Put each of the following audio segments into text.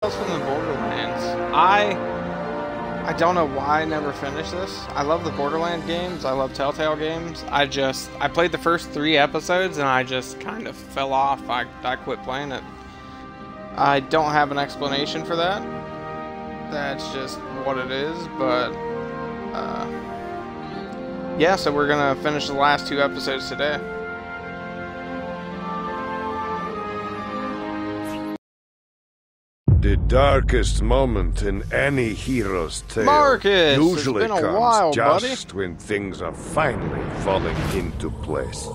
Tales from the Borderlands. I I don't know why I never finished this. I love the Borderland games. I love Telltale games. I just I played the first three episodes and I just kind of fell off. I I quit playing it. I don't have an explanation for that. That's just what it is. But uh, yeah, so we're gonna finish the last two episodes today. The darkest moment in any hero's tale Marcus, usually comes while, buddy. just when things are finally falling into place.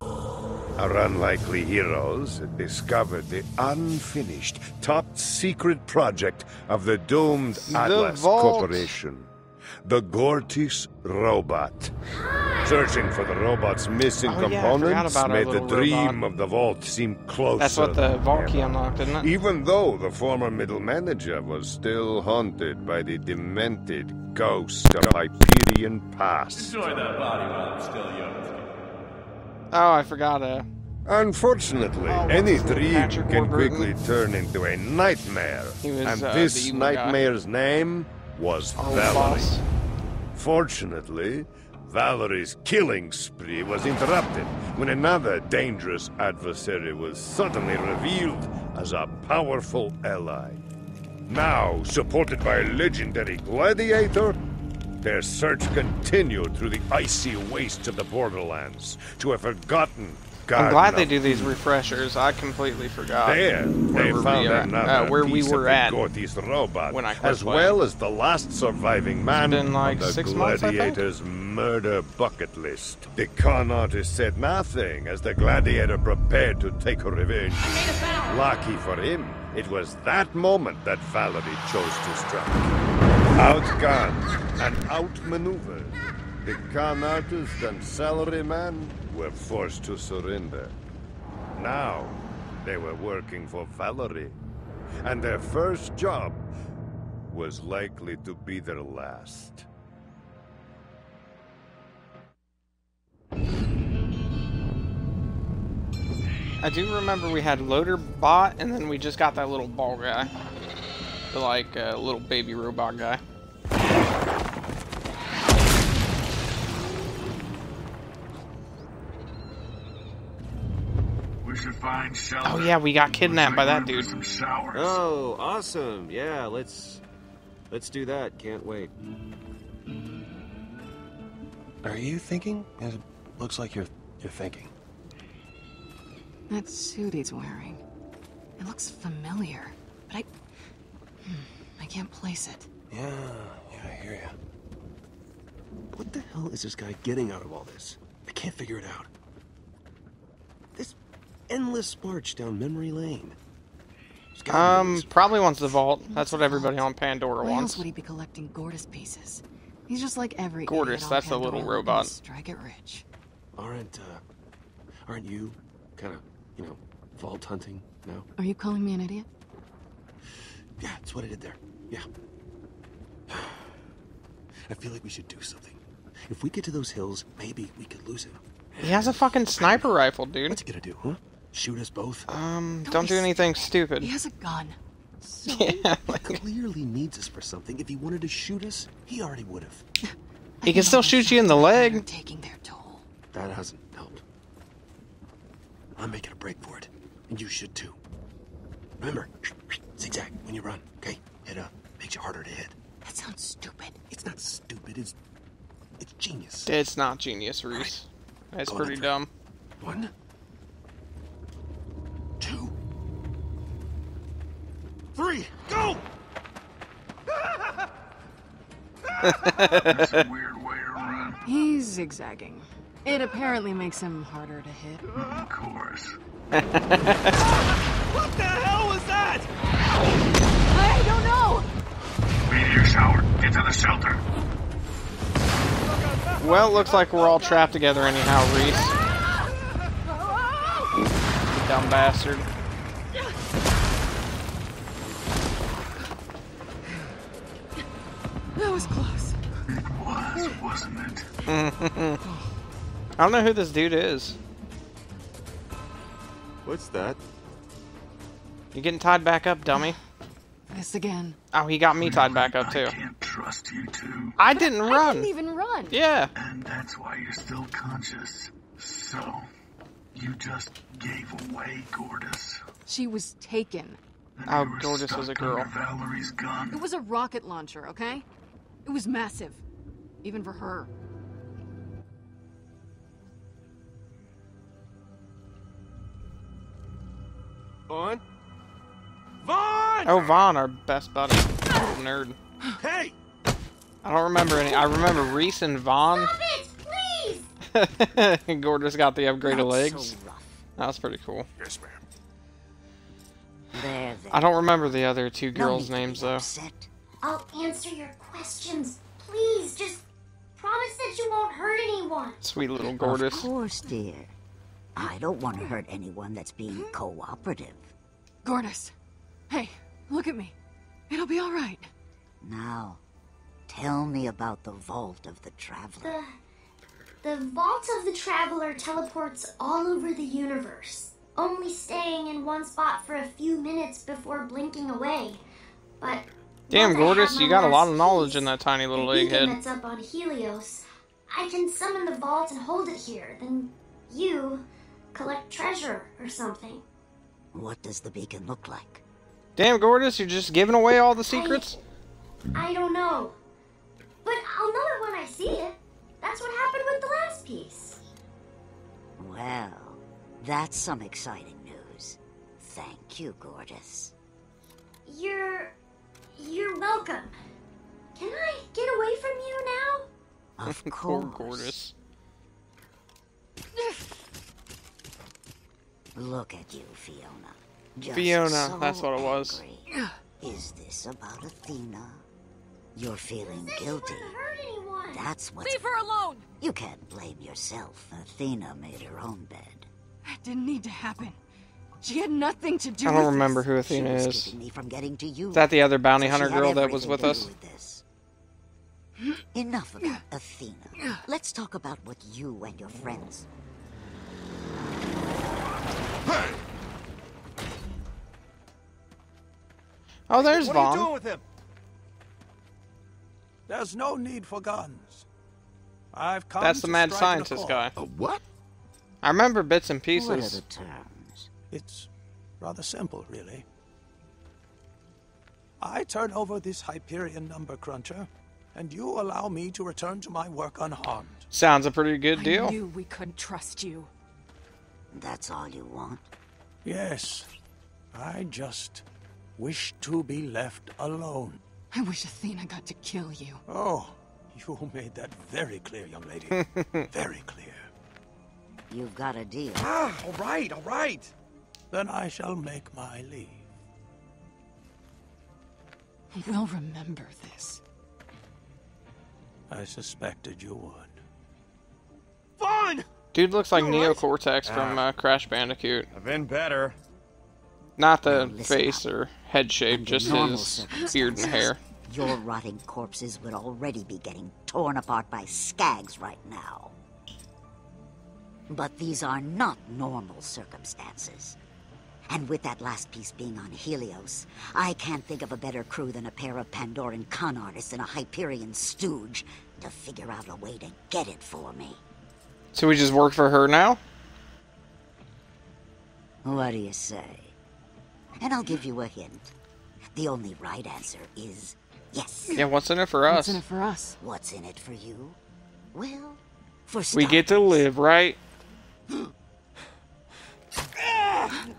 Our unlikely heroes had discovered the unfinished, top secret project of the doomed Atlas vault. Corporation. The Gortis robot. Searching for the robot's missing Oh, yeah, I forgot components about our made the dream robot. of the vault seem closer. That's what the vault key unlocked, isn't it? Even though the former middle manager was still haunted by the demented ghost of Hyperion past. Enjoy that body while I'm still young. Oh, I forgot. Uh, Unfortunately, Oh, any his name? dream Patrick can Warburton? quickly turn into a nightmare. He was, and uh, this the evil guy. nightmare's name was old Valerie. boss. Fortunately, Valerie's killing spree was interrupted when another dangerous adversary was suddenly revealed as a powerful ally. Now, supported by a legendary gladiator, their search continued through the icy wastes of the borderlands to a forgotten I'm garden glad they do these refreshers. I completely forgot. there, they found we another Uh, where we were at Gortys robot, when I as playing. well as the last surviving man been like on the six months, gladiator's murder bucket list. The con artist said nothing as the gladiator prepared to take her revenge. Lucky for him, it was that moment that Valerie chose to strike. Outgunned and outmaneuvered, the con artist and salaryman were forced to surrender. Now, they were working for Valerie, and their first job was likely to be their last. I do remember we had loader bot, and then we just got that little ball guy, the like uh, little baby robot guy. Oh yeah, we got kidnapped by that dude. Oh, awesome. Yeah, let's let's do that. Can't wait. Are you thinking? It looks like you're you're thinking. That suit he's wearing. It looks familiar, but I. Hmm, I can't place it. Yeah, yeah, I hear you. What the hell is this guy getting out of all this? I can't figure it out. This endless march down memory lane. There's gotta be a Um, probably wants the vault. That's what everybody on Pandora Why else wants. would he be collecting Gortys pieces? He's just like every Gortys, that's the little Pandora looking to robot. Strike it rich. aren't uh, aren't you kind of you know vault hunting now? Are you calling me an idiot? Yeah, that's what I did there. Yeah. I feel like we should do something. If we get to those hills, maybe we could lose him. He has a fucking sniper rifle, dude. What's he gonna do, huh? Shoot us both? Um, Don't don't do anything stupid. He has a gun. So Yeah, He clearly needs us for something. If he wanted to shoot us, he already would have. He can still shoot you in the leg. Taking their toll. That hasn't helped. I'm making a break for it, and you should too. Remember, zigzag when you run, okay? Head up. Makes you harder to hit. That sounds stupid. It's not stupid, it's it's genius. it's not genius, Rhys. That's Go pretty dumb. One, two, three, go! That's a weird way to run. He's zigzagging. It apparently makes him harder to hit. Of course. What the hell was that? I don't know. Meteor shower. Get to the shelter. Well, it looks like we're all trapped together anyhow, Rhys. You dumb bastard. That was close. It was, wasn't it? I don't know who this dude is. What's that? You're getting tied back up, dummy? This again. Oh, he got me tied back up too. I can't trust you two, I didn't I run. didn't even run. Yeah. and that's why you're still conscious. So, you just gave away Gortys. She was taken. And Oh, you were Gortys was a girl. Valerie's gun. It was a rocket launcher, okay? It was massive. Even for her. Vaughn? Vaughn! Oh, Vaughn, our best buddy. Nerd. Hey! I don't remember any. I remember Rhys and Vaughn. please! and Gortys got the upgraded Not legs. So. That was pretty cool. Yes, ma'am. There, there. I don't remember the other two girls' need names though. upset. I'll answer your questions. Please, just promise that you won't hurt anyone. Sweet little Of course, dear. I don't want to hurt anyone that's being hmm? cooperative. Gortys. Hey, look at me. It'll be alright. Now, tell me about the Vault of the Traveler. The the vault of the traveler teleports all over the universe, only staying in one spot for a few minutes before blinking away. But Damn, once I have Gortys, my you got a lot of knowledge in that tiny little the egg beacon head. that's up on Helios, I can summon the vault and hold it here. Then you collect treasure or something. What does the beacon look like? Damn, Gortys, you're just giving away all the secrets? I don't know. But I'll know it when I see it. That's what happened with the last piece. Well, that's some exciting news. Thank you, Gortys. You're. You're welcome. Can I get away from you now? Of Poor course. Gortys. Look at you, Fiona. Just Fiona, so that's what it was. angry. Is this about Athena? You're feeling This guilty. wouldn't hurt anyone. That's what's. Leave her alone! You can't blame yourself. Athena made her own bed. That didn't need to happen. She had nothing to do I don't remember this. who Athena was is. keeping me from getting to you. Is that the other bounty So hunter girl that was with us? do with this. Hmm? Enough about Athena. Let's talk about what you and your friends. Hey! Oh, there's what are you doing with him? There's no need for guns. I've come That's the mad strike scientist accord. guy. A what? I remember bits and What are pieces. the terms? It's rather simple, really. I turn over this Hyperion number cruncher, and you allow me to return to my work unharmed. Sounds a pretty good deal. I deal. knew we couldn't trust you. That's all you want? Yes, I just wish to be left alone. I wish Athena got to kill you. Oh, you made that very clear, young lady. very clear. You've got a deal. Ah, all right, all right. Then I shall make my leave. We'll remember this. I suspected you would. Vaughn! Dude looks like You Neo alright? Cortex from uh, Crash Bandicoot. I've been better. Not the Now face up. or head shape, Under just his beard and hair. Your rotting corpses would already be getting torn apart by skags right now. But these are not normal circumstances. And with that last piece being on Helios, I can't think of a better crew than a pair of Pandoran con artists and a Hyperion stooge to figure out a way to get it for me. So we just work for her now? What do you say? And I'll give you a hint. The only right answer is yes. Yeah, what's in it for us? What's in it for us? What's in it for you? Well, for We get to live, right?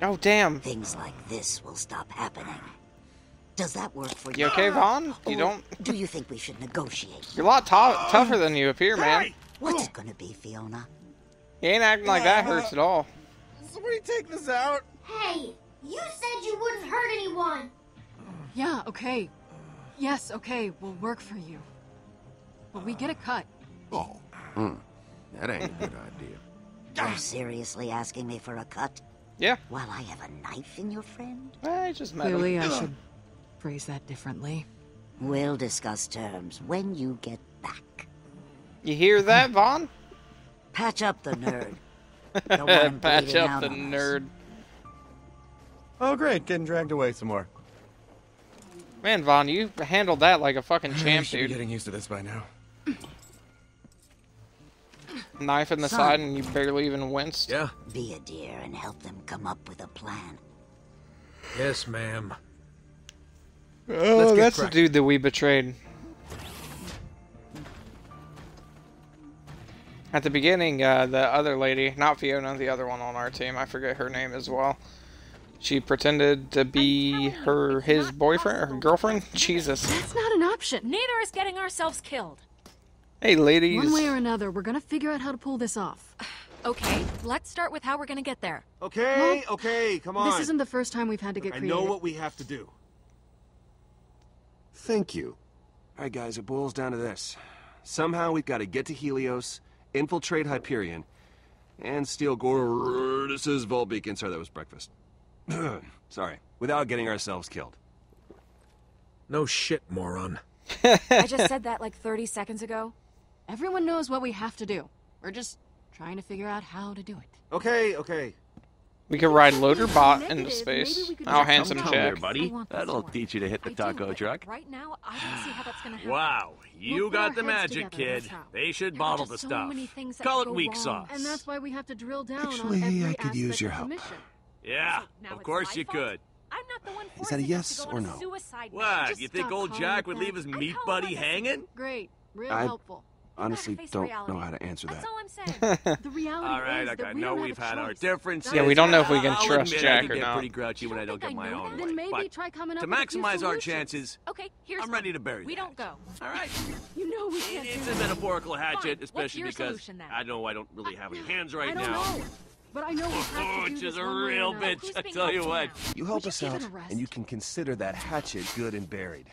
oh, damn. Things like this will stop happening. Does that work for You you? okay, Vaughn? You don't. Do you think we should negotiate? You're a lot tougher than you appear, man. What's it gonna be, Fiona? You ain't acting like that hurts at all. Somebody take this out. Hey, you said you wouldn't hurt anyone. Yeah, okay. Yes, okay, we'll work for you. But we get a cut. Oh, hmm. That ain't a good idea. You're ah. seriously asking me for a cut? Yeah. While I have a knife in your friend? Eh, I just met him. Clearly, I should phrase that differently. We'll discuss terms when you get back. You hear that, Vaughn? Patch up the nerd. Don't want him Patch up the on us. nerd. Oh, great. Getting dragged away some more. Man, Vaughn, you handled that like a fucking I champ, should be getting used to this by now. Knife in the Son. side and you barely even winced. Yeah? Be a dear and help them come up with a plan. Yes, ma'am. Oh, Let's that's the dude that we betrayed. At the beginning, uh, the other lady, not Fiona, the other one on our team, I forget her name as well. She pretended to be her his boyfriend or her girlfriend. Jesus. That's not an option. Neither is getting ourselves killed. Hey, ladies. One way or another, we're gonna figure out how to pull this off. Okay, let's start with how we're gonna get there. Okay, okay, come on. This isn't the first time we've had to get I creative. know what we have to do. Thank you. All right, guys, it boils down to this. Somehow we've got to get to Helios, infiltrate Hyperion, and steal Gortys's vault beacon. Sorry, that was breakfast. Sorry, without getting ourselves killed. No shit, moron. I just said that like 30 seconds ago. Everyone knows what we have to do. We're just trying to figure out how to do it. Okay, okay. We could ride Loader Bot into Negative, maybe space. we could How just handsome come Jack. down buddy. That'll one. teach you to hit the I taco but truck. Right now, I don't see how that's gonna happen. Wow, you We'll got the magic, kid. They should There bottle the so stuff. many things that Call it go weak wrong. sauce. And that's why we have to drill down Actually, on every I could use your help. mission. Yeah, So of course you fault? could. I'm not the one Is that a yes or no? Suicide What? You think old Jack would leave his meat buddy like I said. hanging? Great. Real helpful. Honestly, don't reality. know how to answer That's that. all I'm saying. The reality All right, is look, that I we've we've a had our differences. Yeah, we don't know if we can I'll trust admit Jack I or do get not. pretty grouchy when I don't get my own way. Then maybe but try coming up to with a few maximize our chances, okay, here's I'm ready to bury We that. don't go. All right. You know we can't It's do a that. metaphorical hatchet, especially because? I know I don't really uh, have any hands I right don't now. know. But I know we have Oh, to do which this is a one way or real bitch. I tell you what. You help us out, it a rest. and you can consider that hatchet good and buried.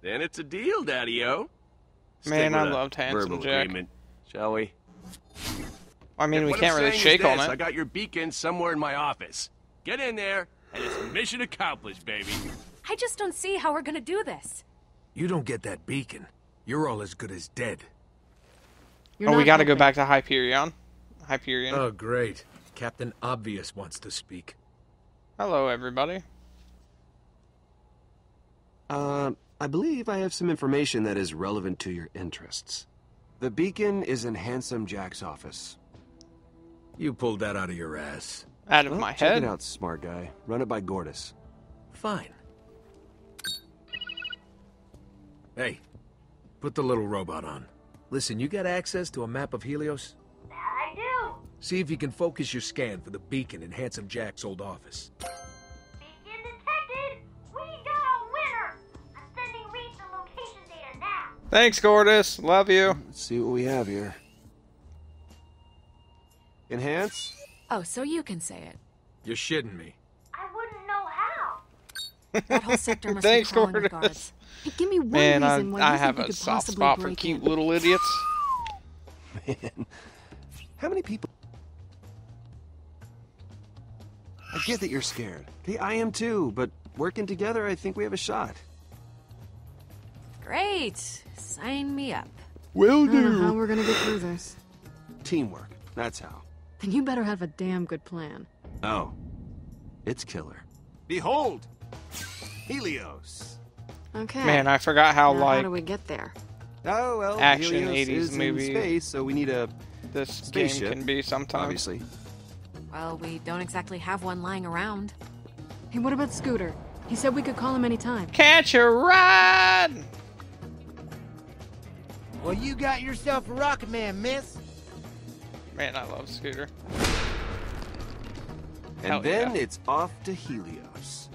Then it's a deal, Daddy-O. Stick Man, with I a loved Handsome verbal Jack. agreement, shall we? I mean, And we can't I'm really saying is shake on this, it. I got your beacon somewhere in my office. Get in there, and it's mission accomplished, baby. I just don't see how we're gonna do this. You don't get that beacon. You're all as good as dead. You're oh, we gotta go back to Hyperion. Hyperion. Oh, great. Captain Obvious wants to speak. Hello, everybody. Uh, I believe I have some information that is relevant to your interests. The beacon is in Handsome Jack's office. You pulled that out of your ass. Out of Well, my check head. it out, smart guy. Run it by Gortys. Fine. Hey, put the little robot on. Listen, you got access to a map of Helios? I do. See if you can focus your scan for the beacon in Handsome Jack's old office. Thanks, Gortys. Love you. Let's see what we have here. Enhance? Oh, so you can say it. You're shitting me. I wouldn't know how. That whole sector must Thanks, be crawling with Gortys. guards. Hey, give me one Man, I, reason why I you have think we a could soft possibly spot for break cute in. little idiots. Man, how many people... I get that you're scared. Okay, I am too, but working together, I think we have a shot. Great. Sign me up. Will I don't know how we're gonna get through this. Teamwork, that's how. Then you better have a damn good plan. Oh, it's killer. Behold! Helios! Okay. Man, I forgot how Now, like how do we get there? Oh, well, Action Helios 80s is in space, so we need a this spaceship, game can be sometimes. obviously. Well, we don't exactly have one lying around. Hey, what about Scooter? He said we could call him anytime. Catch a ride. Well, you got yourself a rocket man, miss. Man, I love Scooter. And Hell then yeah. it's off to Helios.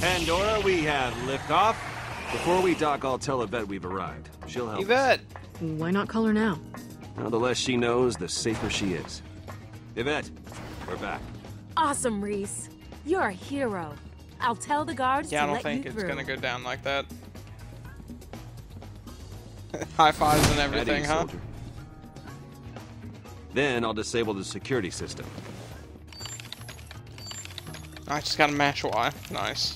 Pandora, we have liftoff. Before we dock, I'll tell Yvette we've arrived. She'll help. us. Why not call her now? Now, the less she knows, the safer she is. Yvette, we're back. Awesome, Rhys. You're a hero. I'll tell the guards Yeah, I don't think it's gonna go down like that. High fives and everything, At huh? soldier. Then I'll disable the security system. I just got a match Y. Nice.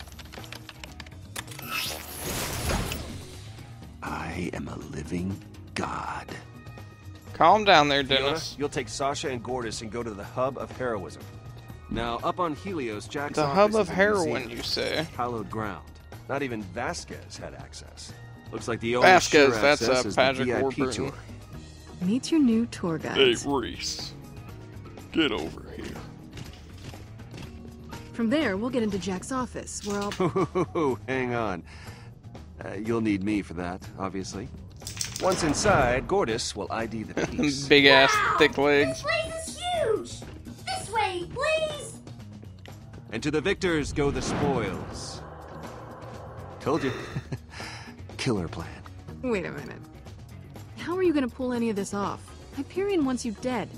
I I am a living god. Calm down there, Fiona, Dennis. you'll take Sasha and Gortys and go to the hub of heroism. Now, up on Helios, Jack's The hub of heroin, you say? Hallowed ground. Not even Vasquez had access. Looks like the only Vasquez, sure that's, access uh, is Patrick the VIP Warburton. tour. Meet your new tour guides. Rhys. Get over here. From there, we'll get into Jack's office, where I'll. Hang on. Uh, you'll need me for that, obviously. Once inside, Gortys will ID the piece. Big ass, Wow, thick legs. This place is huge! This way, please! and to the victors go the spoils. Told you. Killer plan. Wait a minute. How are you gonna pull any of this off? Hyperion wants you dead.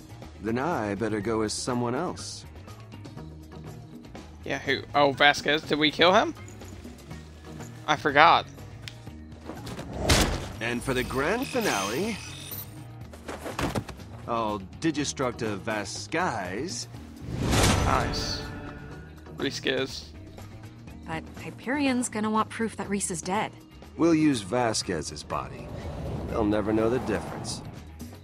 Then I better go as someone else. Yeah, who? Oh, Vasquez. Did we kill him? I forgot. And for the grand finale, I'll Digistruct a Vasquez. Nice. Reskiz. But Hyperion's gonna want proof that Rhys is dead. We'll use Vasquez's body. They'll never know the difference.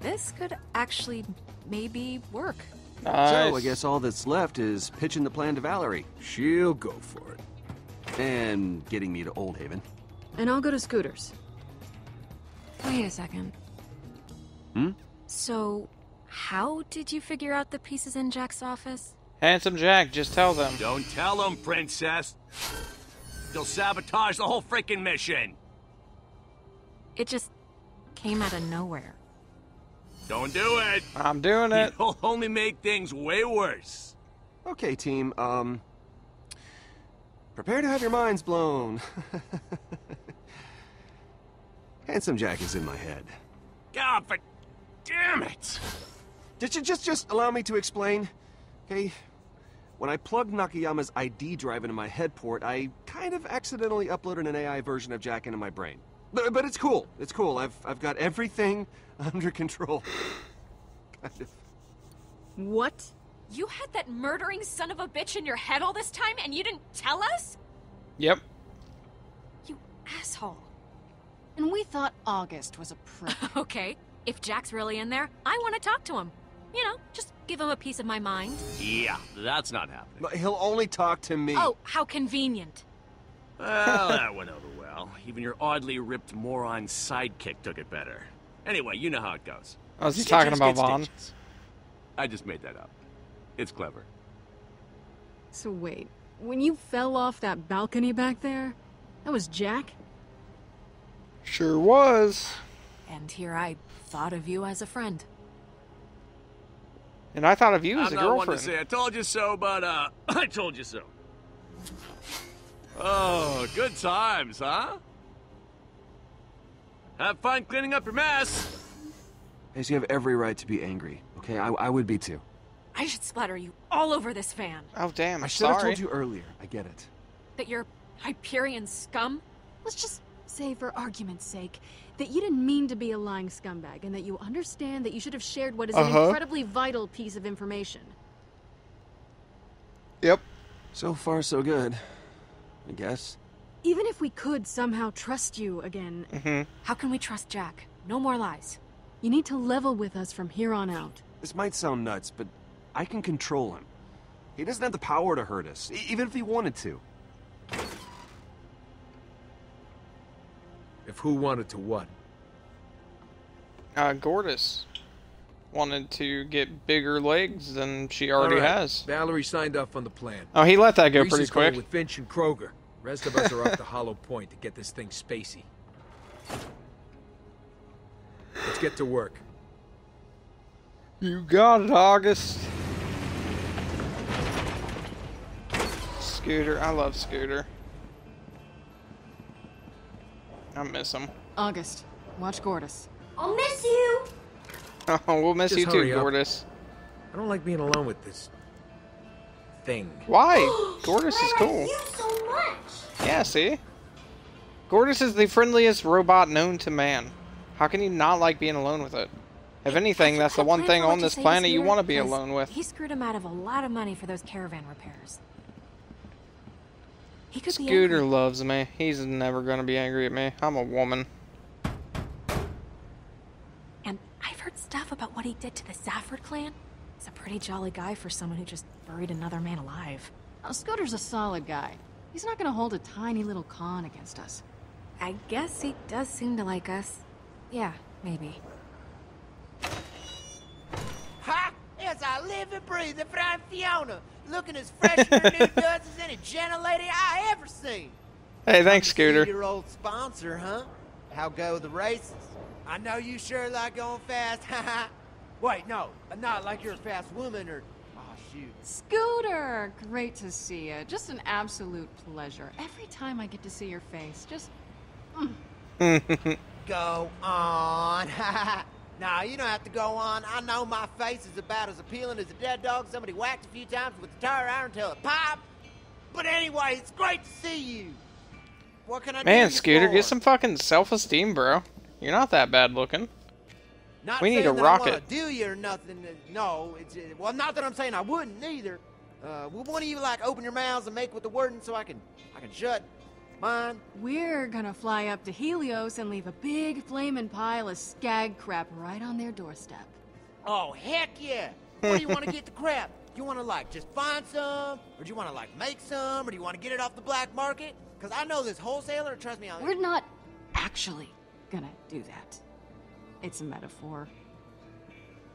This could actually maybe work. So I guess all that's left is pitching the plan to Valerie. She'll go for it. And getting me to Old Haven. And I'll go to Scooters. Wait a second. Hmm? So, how did you figure out the pieces in Jack's office? Handsome Jack, just tell them. Don't tell them, princess. They'll sabotage the whole freaking mission. It just came out of nowhere. Don't do it. I'm doing it. You'll only make things way worse. Okay, team, um. Prepare to have your minds blown. Handsome Jack is in my head. God, but damn it. Did you just just allow me to explain? Okay. When I plugged Nakayama's ID drive into my head port, I kind of accidentally uploaded an AI version of Jack into my brain. But, but it's cool. It's cool. I've I've got everything under control. kind of. What? You had that murdering son of a bitch in your head all this time and you didn't tell us? Yep. You asshole. And we thought August was a prick. okay, if Jack's really in there, I want to talk to him. You know, just give him a piece of my mind. Yeah, that's not happening. But he'll only talk to me. Oh, how convenient. Well, that went over well. Even your oddly ripped moron sidekick took it better. Anyway, you know how it goes. Oh, is he talking about get Vaughn? I just made that up. It's clever. So wait, when you fell off that balcony back there, that was Jack? Sure was. And here I thought of you as a friend. And I thought of you as I'm a not one to say I told you so, but uh, I told you so. Oh, good times, huh? Have fun cleaning up your mess. Ace, you have every right to be angry. Okay, I, I would be too. I should splatter you all over this van. Oh damn! I'm I should have told you earlier. I get it. That you're Hyperion scum? Let's just say, for argument's sake, that you didn't mean to be a lying scumbag and that you understand that you should have shared what is an Uh-huh. incredibly vital piece of information. Yep. So far, so good. I guess. Even if we could somehow trust you again, Mm-hmm. How can we trust Jack? No more lies. you need to level with us from here on out. This might sound nuts, but I can control him. He doesn't have the power to hurt us, even if he wanted to. If who wanted to what? Uh, Gortys wanted to get bigger legs than she already right, has. Valerie signed off on the plan. Oh, he let that go Rhys pretty quick. with Finch and Kroger. Rest of us are off to Hollow Point to get this thing spacey. Let's get to work. You got it, August. Scooter, I love Scooter. I miss him. August, watch Gortys. I'll miss you! Oh, we'll miss Just you too, hurry up. Gortys. I don't like being alone with this thing. Why? Gortys is cool. so! Yeah, see? Gortys is the friendliest robot known to man. How can you not like being alone with it? If anything, that's the one thing on this planet you want to be alone with. He screwed him out of a lot of money for those caravan repairs. He could be Scooter angry. loves me. He's never gonna be angry at me. I'm a woman. And I've heard stuff about what he did to the Zafford clan. He's a pretty jolly guy for someone who just buried another man alive. Oh, Scooter's a solid guy. He's not gonna hold a tiny little con against us. I guess he does seem to like us. Yeah, maybe. Ha! Yes, I live and breathe the Fry Fiona, looking as fresh and new duds as any gentle lady I ever seen. Hey, thanks, Scooter. Your old sponsor, huh? How go the races? I know you sure like going fast, haha. Wait, no, not like you're a fast woman or. Oh, shoot. Scooter! Great to see you. Just an absolute pleasure. Every time I get to see your face, just. Mm. Go on. nah, you don't have to go on. I know my face is about as appealing as a dead dog somebody whacked a few times with a tire iron till it popped. But anyway, it's great to see you. What can I do? Man, Scooter, for? get some fucking self-esteem, bro. You're not that bad looking. Not we need a rocket. Do you or nothing. No, it's uh, well, not that I'm saying I wouldn't either. Uh, will one of you like open your mouths and make with the wording so I can I can shut mine? We're gonna fly up to Helios and leave a big flaming pile of skag crap right on their doorstep. Oh heck yeah! What do you want to get the crap? You want to like just find some, or do you want to like make some, or do you want to get it off the black market? Cause I know this wholesaler. Trust me, I. We're not actually gonna do that. It's a metaphor.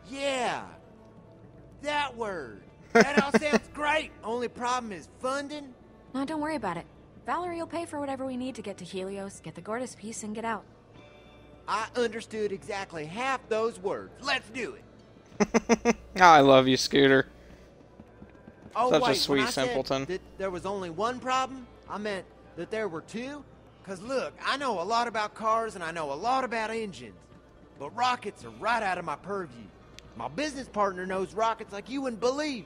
Yeah, that word. That all sounds great. Only problem is funding. No, don't worry about it. Valerie will pay for whatever we need to get to Helios, get the Gortys piece, and get out. I understood exactly half those words. Let's do it. I love you, Scooter. Oh, Such a sweet when I said simpleton. That there was only one problem. I meant that there were two. Cause look, I know a lot about cars and I know a lot about engines, but rockets are right out of my purview. My business partner knows rockets like you wouldn't believe,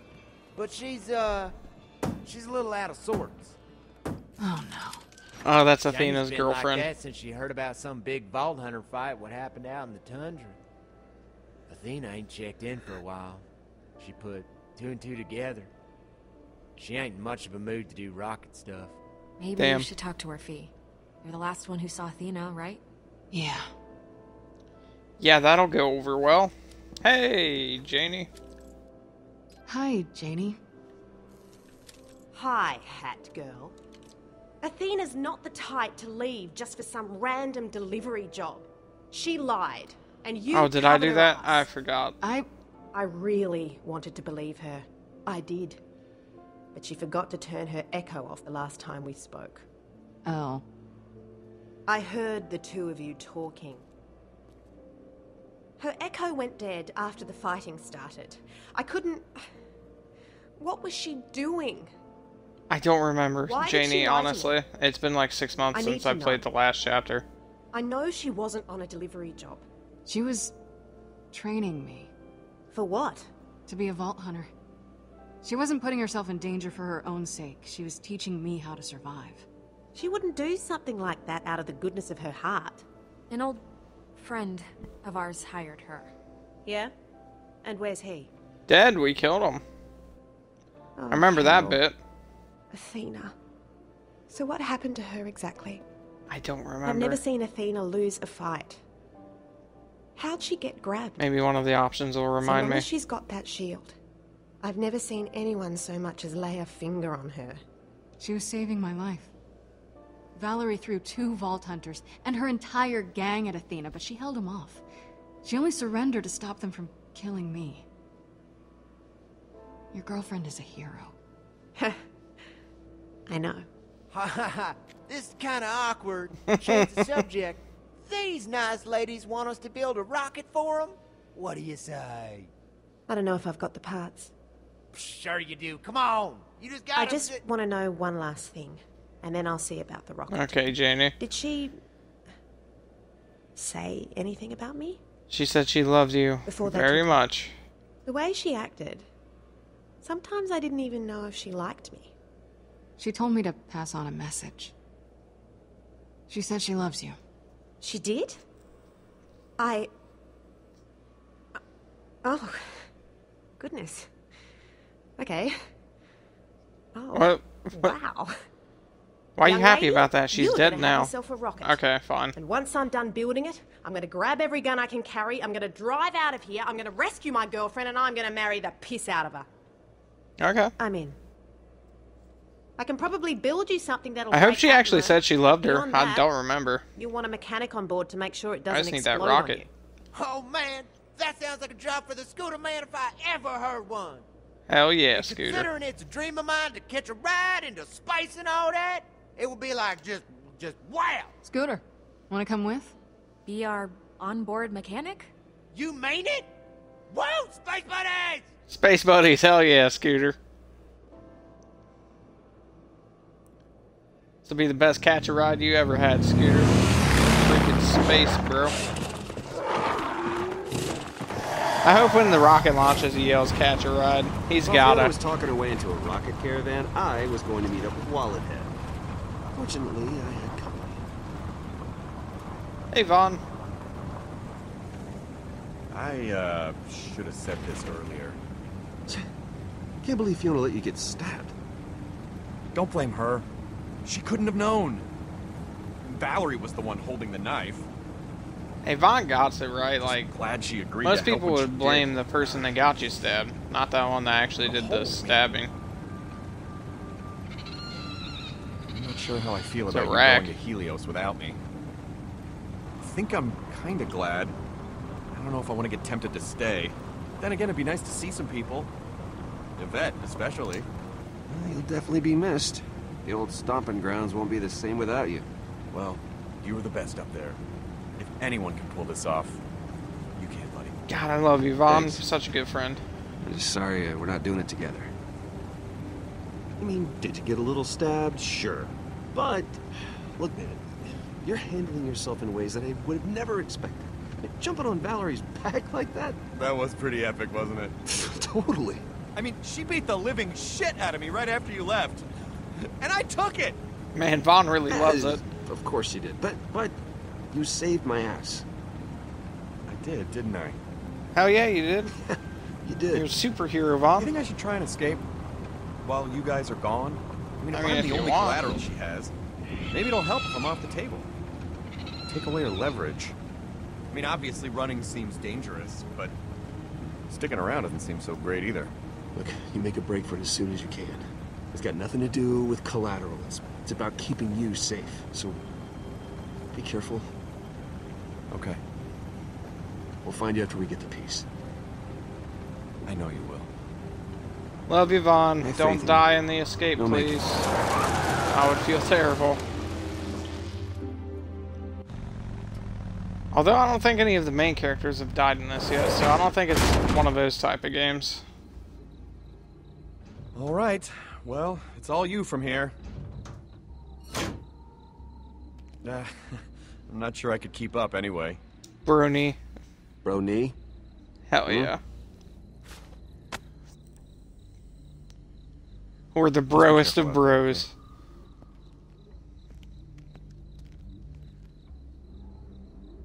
but she's uh, she's a little out of sorts. Oh no. Oh, that's Jane's Athena's been girlfriend. Like that since she heard about some big vault hunter fight what happened out in the tundra. Athena ain't checked in for a while. She put two and two together. She ain't in much of a mood to do rocket stuff. Maybe Damn. we should talk to her fee. You're the last one who saw Athena, right? Yeah. Yeah, that'll go over well. Hey, Janey. Hi, Janey. Hi, Hat Girl. Athena's not the type to leave just for some random delivery job. She lied, and you. oh, did I do that? ass. I forgot. I. I really wanted to believe her. I did. But she forgot to turn her echo off the last time we spoke. Oh. I heard the two of you talking. Her echo went dead after the fighting started. I couldn't. What was she doing? I don't remember, Why Janey, lie to me? honestly. It's been like six months I since I played know. the last chapter. I know she wasn't on a delivery job. She was training me. For what? To be a vault hunter. She wasn't putting herself in danger for her own sake. She was teaching me how to survive. She wouldn't do something like that out of the goodness of her heart. An old friend of ours hired her. Yeah? And where's he? Dead, we killed him. Oh, I remember that oh, bit. Athena. So what happened to her exactly? I don't remember. I've never seen Athena lose a fight. How'd she get grabbed? Maybe one of the options will so remind long me. as she's got that shield. I've never seen anyone so much as lay a finger on her. She was saving my life. Valerie threw two Vault Hunters and her entire gang at Athena, but she held them off. She only surrendered to stop them from killing me. Your girlfriend is a hero. I know. Ha ha ha! This is kind of awkward. Change the subject. These nice ladies want us to build a rocket for them. What do you say? I don't know if I've got the parts. Sure you do. Come on. You just got. I just want to know one last thing, and then I'll see about the rocket. Okay, Janey. Did she say anything about me? She said she loved you Before they very much. The way she acted. Sometimes I didn't even know if she liked me. She told me to pass on a message. She said she loves you. She did? I. Uh, oh. Goodness. Okay. Oh. What? Wow. Why are you Young happy lady, about that? She's dead now. A rocket. Okay, fine. And once I'm done building it, I'm gonna grab every gun I can carry, I'm gonna drive out of here, I'm gonna rescue my girlfriend, and I'm gonna marry the piss out of her. Okay. I'm in. I can probably build you something that'll. I hope she actually said she loved her. Beyond I don't remember. You want a mechanic on board to make sure it doesn't just need that explode on rocket. you. Oh man, that sounds like a job for the scooter man if I ever heard one. Hell yeah, Scooter. Considering it's a dream of mine to catch a ride into space and all that, it would be like just, just wow. Scooter, want to come with? Be our onboard mechanic? You mean it? Whoa, space buddies! Space buddies, hell yeah, Scooter. This will be the best catch a ride you ever had, Scooter. Freaking space, bro. I hope when the rocket launches, he yells "catch a ride." He's While got it. Fiona was talking away into a rocket caravan. I was going to meet up with Wallet Head. Fortunately, I had company. Hey, Vaughn. I, uh, should have said this earlier. Can't believe Fiona let you get stabbed. Don't blame her. She couldn't have known. Valerie was the one holding the knife. Hey, Vaughn got it right. Like, Glad she agreed most to people would blame the person that got you stabbed, not the one that actually did the stabbing. I'm not sure how I feel It's about you going to Helios without me. I think I'm kind of glad. I don't know if I want to get tempted to stay. Then again, it'd be nice to see some people. Yvette, especially. Well, You'll definitely be missed. The old stomping grounds won't be the same without you. Well, you were the best up there. If anyone can pull this off, you can, buddy. God, I love you, Vaughn. Thanks. You're such a good friend. I'm just sorry uh, we're not doing it together. I mean, did you get a little stabbed? Sure. But, look, man, you're handling yourself in ways that I would have never expected. Jumping on Valerie's back like that? That was pretty epic, wasn't it? totally. I mean, she beat the living shit out of me right after you left. And I took it! Man, Vaughn really loves it. Of course you did. But, but, you saved my ass. I did, didn't I? Hell yeah, you did. you did. You're a superhero, You Vaughn. think I should try and escape while you guys are gone? I mean, if I mean, I'm the only want. collateral she has, maybe it'll help if I'm off the table. Take away her leverage. I mean, obviously running seems dangerous, but sticking around doesn't seem so great either. Look, you make a break for it as soon as you can. It's got nothing to do with collateral. It's, it's about keeping you safe. So, be careful. Okay. We'll find you after we get the piece. I know you will. Love you, Vaughn. Have Don't in die in the escape, You'll make it. please. I would feel terrible. Although I don't think any of the main characters have died in this yet, so I don't think it's one of those type of games. All right. Well, it's all you from here. Uh, I'm not sure I could keep up anyway. Brony. Bro knee? Hell yeah. We're the broest of bros.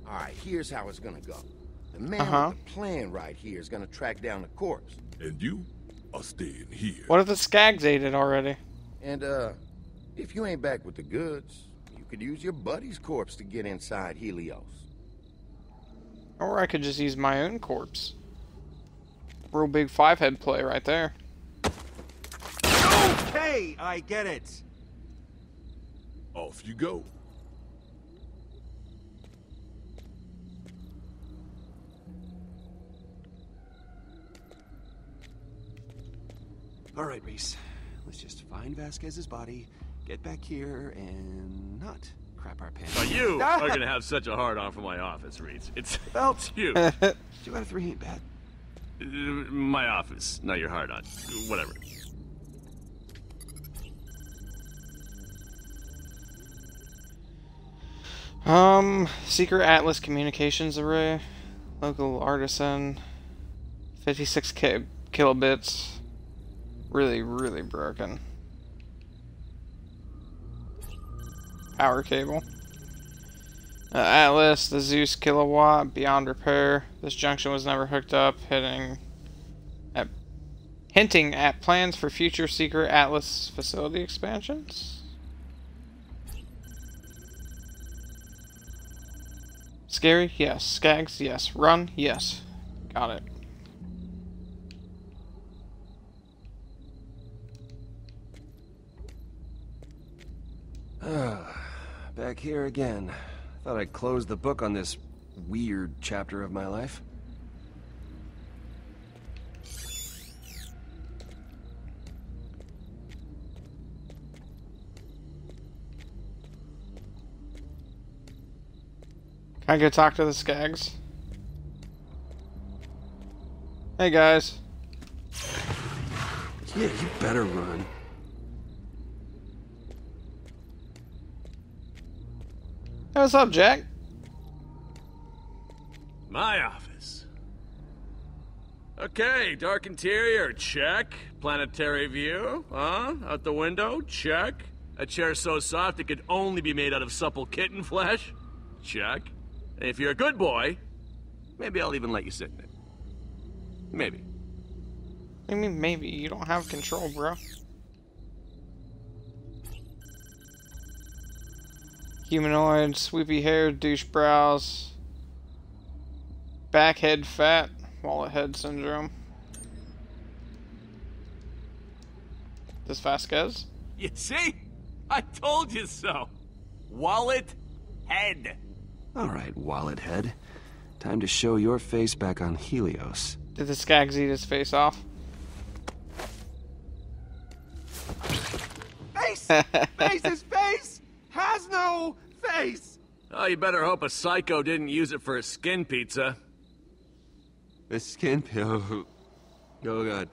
All right, here's how it's gonna go. The man Uh-huh. with the plan right here is gonna track down the corpse. And you are staying here. What if the Skags ate it already? And, uh, if you ain't back with the goods, you could use your buddy's corpse to get inside Helios. Or I could just use my own corpse. Real big five head play right there. Okay, I get it. Off you go. All right, Rhys. Let's just find Vasquez's body, get back here, and not crap our pants. Now you are gonna have such a hard on for my office, Rhys. It's Belt. you. Two out of three ain't bad. Uh, my office, not your hard on. Whatever. Um, Secret Atlas Communications Array, local artisan, 56 ki kilobits, Really, really broken. Power cable. Uh, Atlas, the Zeus kilowatt, beyond repair. This junction was never hooked up, hitting at, hinting at plans for future secret Atlas facility expansions. Scary? Yes. Skags? Yes. Run? Yes. Got it. Ah, back here again. Thought I'd close the book on this weird chapter of my life. Can I go talk to the Skags? Hey guys. Yeah, you better run. Hey, what's up, Jack? My office. Okay, dark interior, check. Planetary view, huh? Out the window, check. A chair so soft it could only be made out of supple kitten flesh, check. And if you're a good boy, maybe I'll even let you sit in it. Maybe. I mean, maybe. You don't have control, bro. Humanoid, swoopy hair, douche brows, back head fat, wallet head syndrome. This Vasquez? You see? I told you so. Wallet head. All right, wallet head. Time to show your face back on Helios. Did the Skags eat his face off? Face! face is face! Has no face! Oh, you better hope a psycho didn't use it for a skin pizza. A skin pizza? Oh god.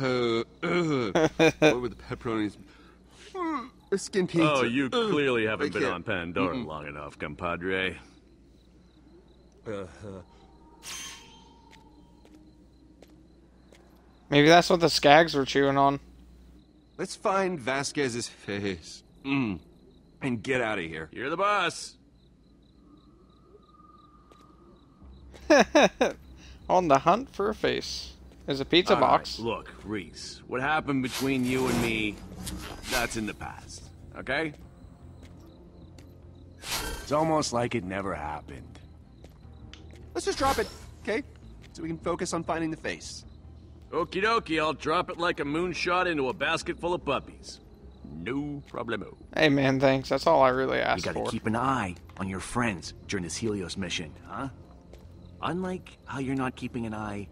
Uh, uh, what were the pepperonis? A skin pizza. Oh, you Uh, clearly haven't been can't. on Pandora Mm-mm. long enough, compadre. Uh, Maybe that's what the Skags were chewing on. Let's find Vasquez's face. Mm. And get out of here. You're the boss. on the hunt for a face. There's a pizza All right, box. Look, Rhys, what happened between you and me, that's in the past, okay? It's almost like it never happened. Let's just drop it, okay? So we can focus on finding the face. Okie dokie, I'll drop it like a moonshot into a basket full of puppies. No problemo. Hey man, thanks. That's all I really ask You gotta for. keep an eye on your friends during this Helios mission, huh? Unlike how you're not keeping an eye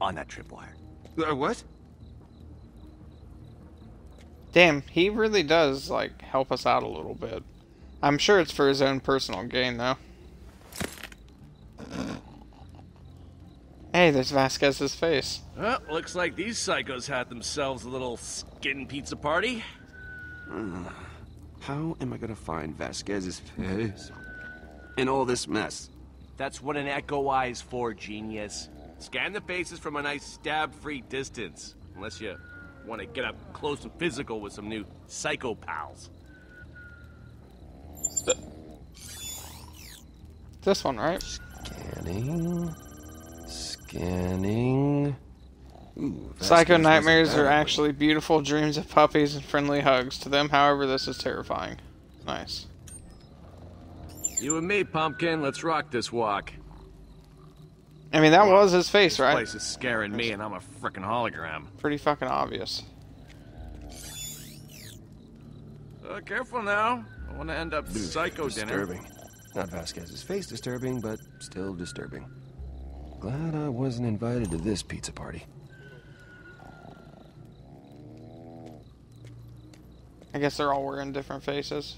on that tripwire. Uh, what? Damn, he really does like help us out a little bit. I'm sure it's for his own personal gain though. Hey, there's Vasquez's face. Well, looks like these psychos had themselves a little skin pizza party. Mm. How am I gonna find Vasquez's face in all this mess? That's what an echo eye is for, genius. Scan the faces from a nice stab-free distance. Unless you want to get up close and physical with some new psycho pals. This one, right? Scanning. Scanning. Ooh, Psycho nightmares are actually beautiful dreams of puppies and friendly hugs. To them, however, this is terrifying. Nice. You and me, Pumpkin, let's rock this walk. I mean, that was his face, This right? place is scaring me, and I'm a frickin' hologram. Pretty fucking obvious. Uh, careful now. I want to end up psycho dinner. disturbing. Not Vasquez's face disturbing, but still disturbing. Glad I wasn't invited to this pizza party. I guess they're all wearing different faces.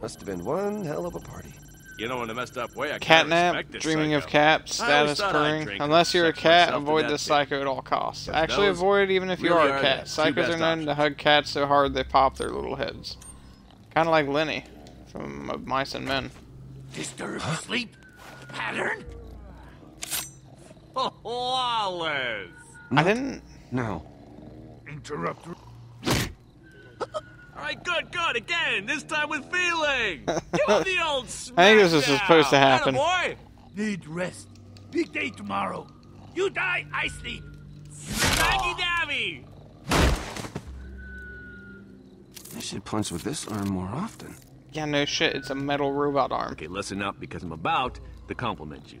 Must have been one hell of a party. You know, in a messed up way, I can't Catnap, respect this dreaming of psycho. cats, I status thought purring. Unless you're a cat, avoid death, this psycho at all costs. Actually, those avoid even if you really are are a cat. Psychos are known to hug cats so hard they pop their little heads. Kind of like Lenny from uh, Mice and Men. Disturbed sleep pattern? Flawless! I didn't. No. Interrupt. All right, good, good. Again, this time with feeling. Give him the old I think this was supposed to happen. boy. Need rest. Big day tomorrow. You die, I sleep. Maggie Dabby. I should punch with this arm more often. Yeah, no shit. It's a metal robot arm. Okay, listen up because I'm about to compliment you.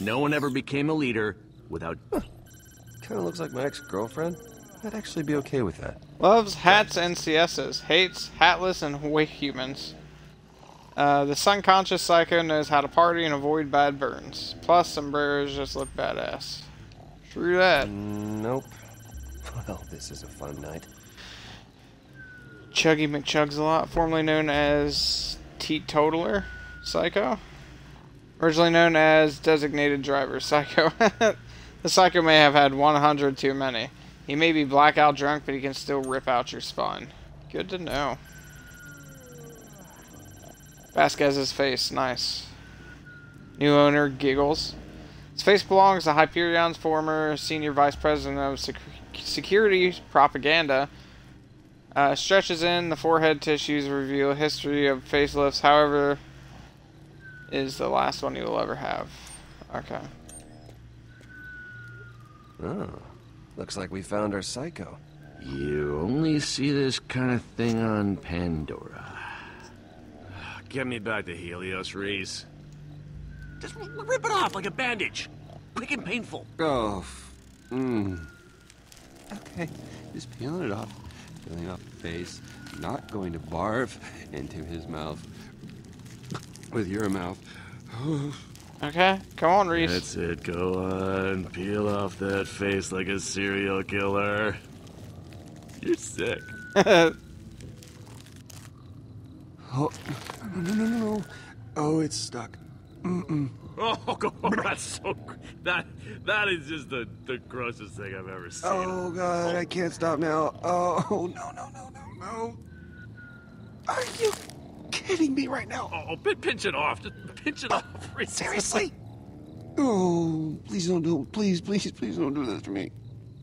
No one ever became a leader without. Kind of looks like my ex-girlfriend. I'd actually be okay with that. Loves hats and CSs. Hates hatless and white humans. Uh, the sun conscious psycho knows how to party and avoid bad burns. Plus, sombreros just look badass. True that. Nope. Well, this is a fun night. Chuggy McChugs a lot, formerly known as Teetotaler Psycho. Originally known as Designated Driver Psycho. the Psycho may have had 100 too many. He may be blackout drunk, but he can still rip out your spine. Good to know. Vasquez's face, nice. New owner giggles. His face belongs to Hyperion's former senior vice president of Sec security propaganda. Uh, stretches in, the forehead tissues reveal history of facelifts, however, is the last one you will ever have. Okay. Oh, looks like we found our psycho. You only see this kind of thing on Pandora. Get me back to Helios, Rhys. Just rip it off like a bandage. Quick and painful. Oh, mmm. Okay, just peeling it off. Peeling off the face. Not going to barf into his mouth. With your mouth. Oh, okay, come on, Rhys. That's it, go on. Peel off that face like a serial killer. You're sick. oh, no, no, no, no. Oh, it's stuck. Mm-mm. Oh, God, that's so. That that is just the the grossest thing I've ever seen. Oh God, I can't stop now. Oh no no no no no! Are you kidding me right now? Oh, oh pinch it off. Just pinch it off. Oh, seriously? Oh, please don't do. it. Please, please, please don't do this to me.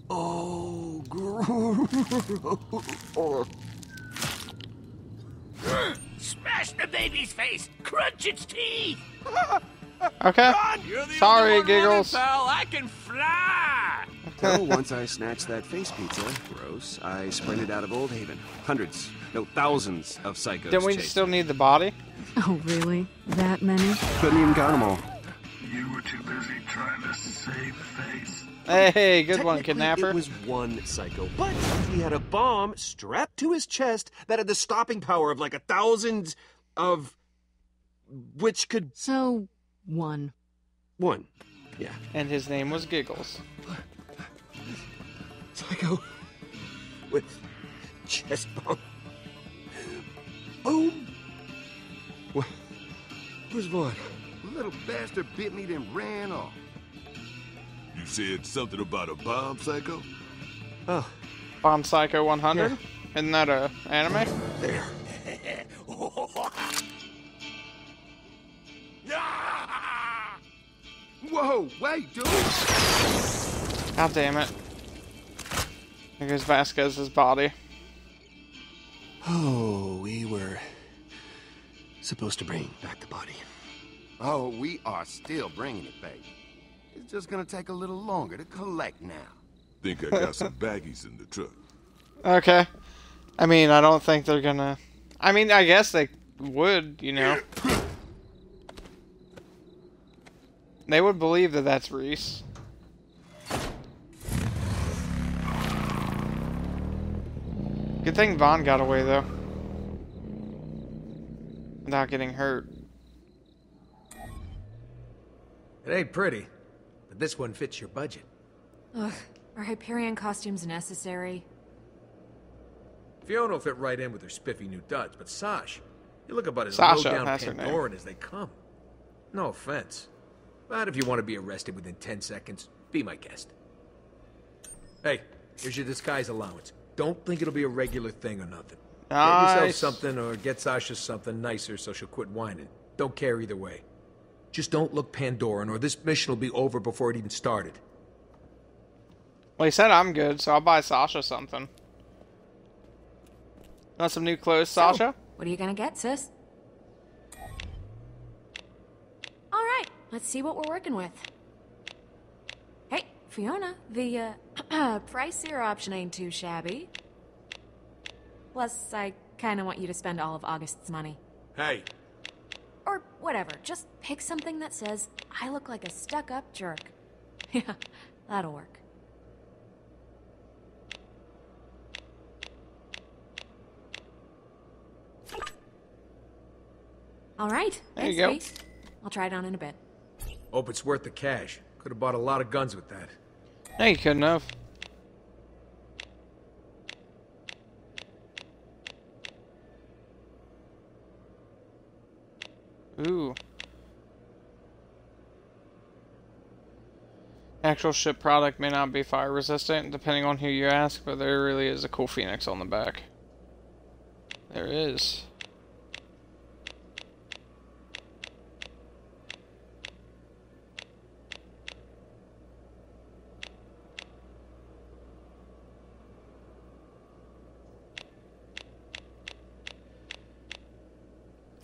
Oh, gross. Smash the baby's face! Crunch its teeth! Okay. Sorry, giggles. pal. I can fly. So once I snatched that face pizza, gross, I sprinted out of Old Haven. Hundreds, no, thousands of psychos. Don't we chased still need the body. Oh, really? That many? Couldn't even count them all. You were too busy trying to save face. Hey, good one, Technically, kidnapper. It was one psycho, but he had a bomb strapped to his chest that had the stopping power of like a thousand of which could So, one. one. Yeah. And his name was Giggles. Psycho with chest bomb. Boom. Wh- Where's Vaughn? Little bastard bit me then ran off. You said something about a bomb, Psycho? Oh. Bomb Psycho 100? Isn't that a anime? There. Whoa, wait, dude! God damn it. There goes Vasquez's body. Oh, we were supposed to bring back the body. Oh, we are still bringing it, baby. It's just gonna take a little longer to collect now. Think I got some baggies in the truck. Okay. I mean, I don't think they're gonna. I mean, I guess they would, you know. They would believe that that's Rhys. Good thing Vaughn got away, though. Without getting hurt. It ain't pretty, but this one fits your budget. Ugh, are Hyperion costumes necessary? Fiona will fit right in with her spiffy new duds, but Sash, you look about as Sasha, low-down that's her name. Pandoran as they come. No offense. But if you want to be arrested within 10 seconds, be my guest. Hey, here's your disguise allowance. Don't think it'll be a regular thing or nothing. Get yourself Nice. something or get Sasha something nicer so she'll quit whining. Don't care either way. Just don't look Pandoran or this mission will be over before it even started. Well, he said I'm good, so I'll buy Sasha something. Want some new clothes, Sasha? What are you gonna get, sis? All right, let's see what we're working with. Hey, Fiona, the uh, price here option ain't too shabby. Plus, I kinda want you to spend all of August's money. Hey, Or whatever, just pick something that says, I look like a stuck up jerk. Yeah, that'll work. All right. There you thanks, go. I'll try it on in a bit. hope it's worth the cash. Could have bought a lot of guns with that. No, you couldn't have. Ooh. Actual ship product may not be fire resistant, depending on who you ask, but there really is a cool phoenix on the back. There is.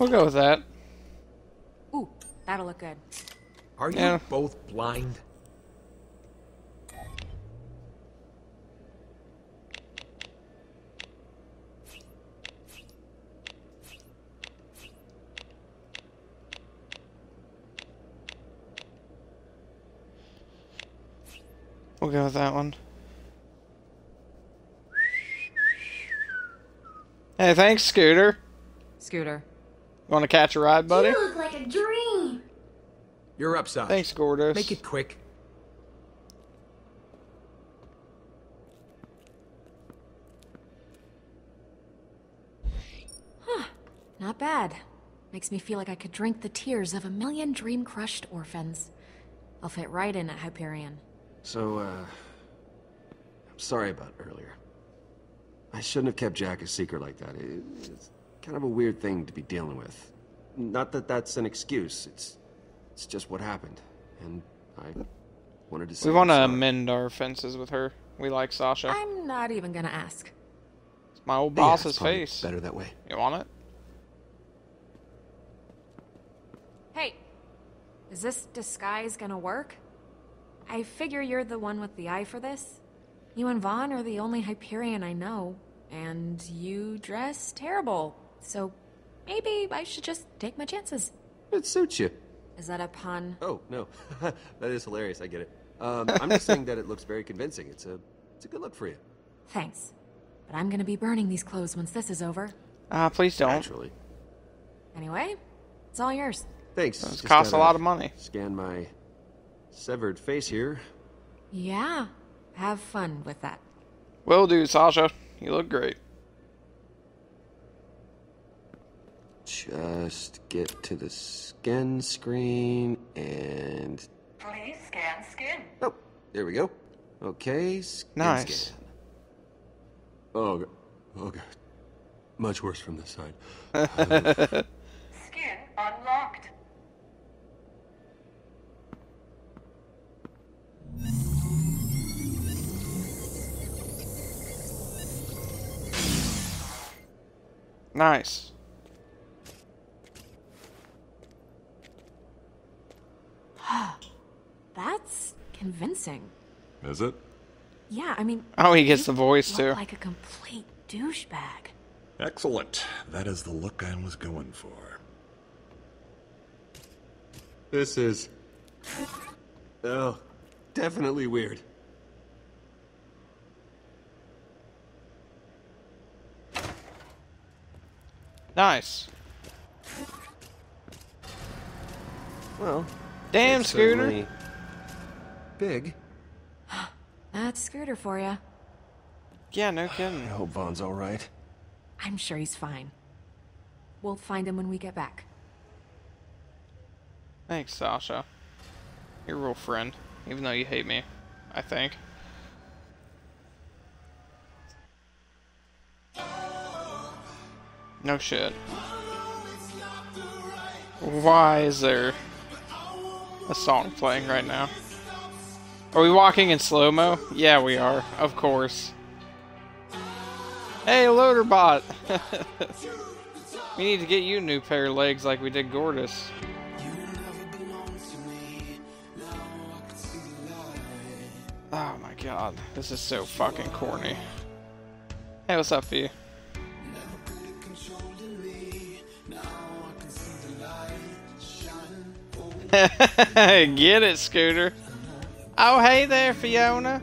We'll go with that. Ooh, that'll look good. Are you Yeah. both blind? We'll go with that one. Hey, thanks, Scooter. Scooter. Want to catch a ride, buddy? You look like a dream. You're up, Saj. Thanks, Gortys. Make it quick. Huh. Not bad. Makes me feel like I could drink the tears of a million dream crushed orphans. I'll fit right in at Hyperion. So, uh... I'm sorry about earlier. I shouldn't have kept Jack a secret like that. It, it's kind of a weird thing to be dealing with. Not that that's an excuse. It's... It's just what happened. And I wanted to say We want to I'm sorry. amend our fences with her. We like Sasha. I'm not even gonna ask. It's my old Yeah, boss's it's face. better that way. You want it? Hey, is this disguise gonna work? I figure you're the one with the eye for this. You and Vaughn are the only Hyperion I know, and you dress terrible. So maybe I should just take my chances. It suits you. Is that a pun? Oh, no. that is hilarious. I get it. Um, I'm just saying that it looks very convincing. It's a, it's a good look for you. Thanks. But I'm gonna be burning these clothes once this is over. Ah, please don't. Naturally. Anyway, it's all yours. Thanks. Those Just cost a lot of money. Scan my severed face here. Yeah, have fun with that. Will do, Sasha. You look great. Just get to the scan screen and Please scan skin. oh, there we go. Okay, scan, Nice. scan. Oh, oh god, much worse from this side. Skin unlocked. Nice. That's convincing. Is it? Yeah, I mean. Oh, he gets the voice, too. Like a complete douchebag. Excellent. That is the look I was going for. This is oh, definitely weird. Nice. Well, Damn, it's Scooter. Big. That's Scooter for you. Yeah, no kidding. I hope Vaughn's all right. I'm sure he's fine. We'll find him when we get back. Thanks, Sasha. You're a real friend, even though you hate me. I think. No shit. Why is there a song playing right now? Are we walking in slow mo? Yeah, we are. Of course. Hey, Loaderbot! we need to get you a new pair of legs like we did Gortys. Oh my god, this is so fucking corny. Hey, what's up, V? Get it, Scooter. Oh, hey there, Fiona.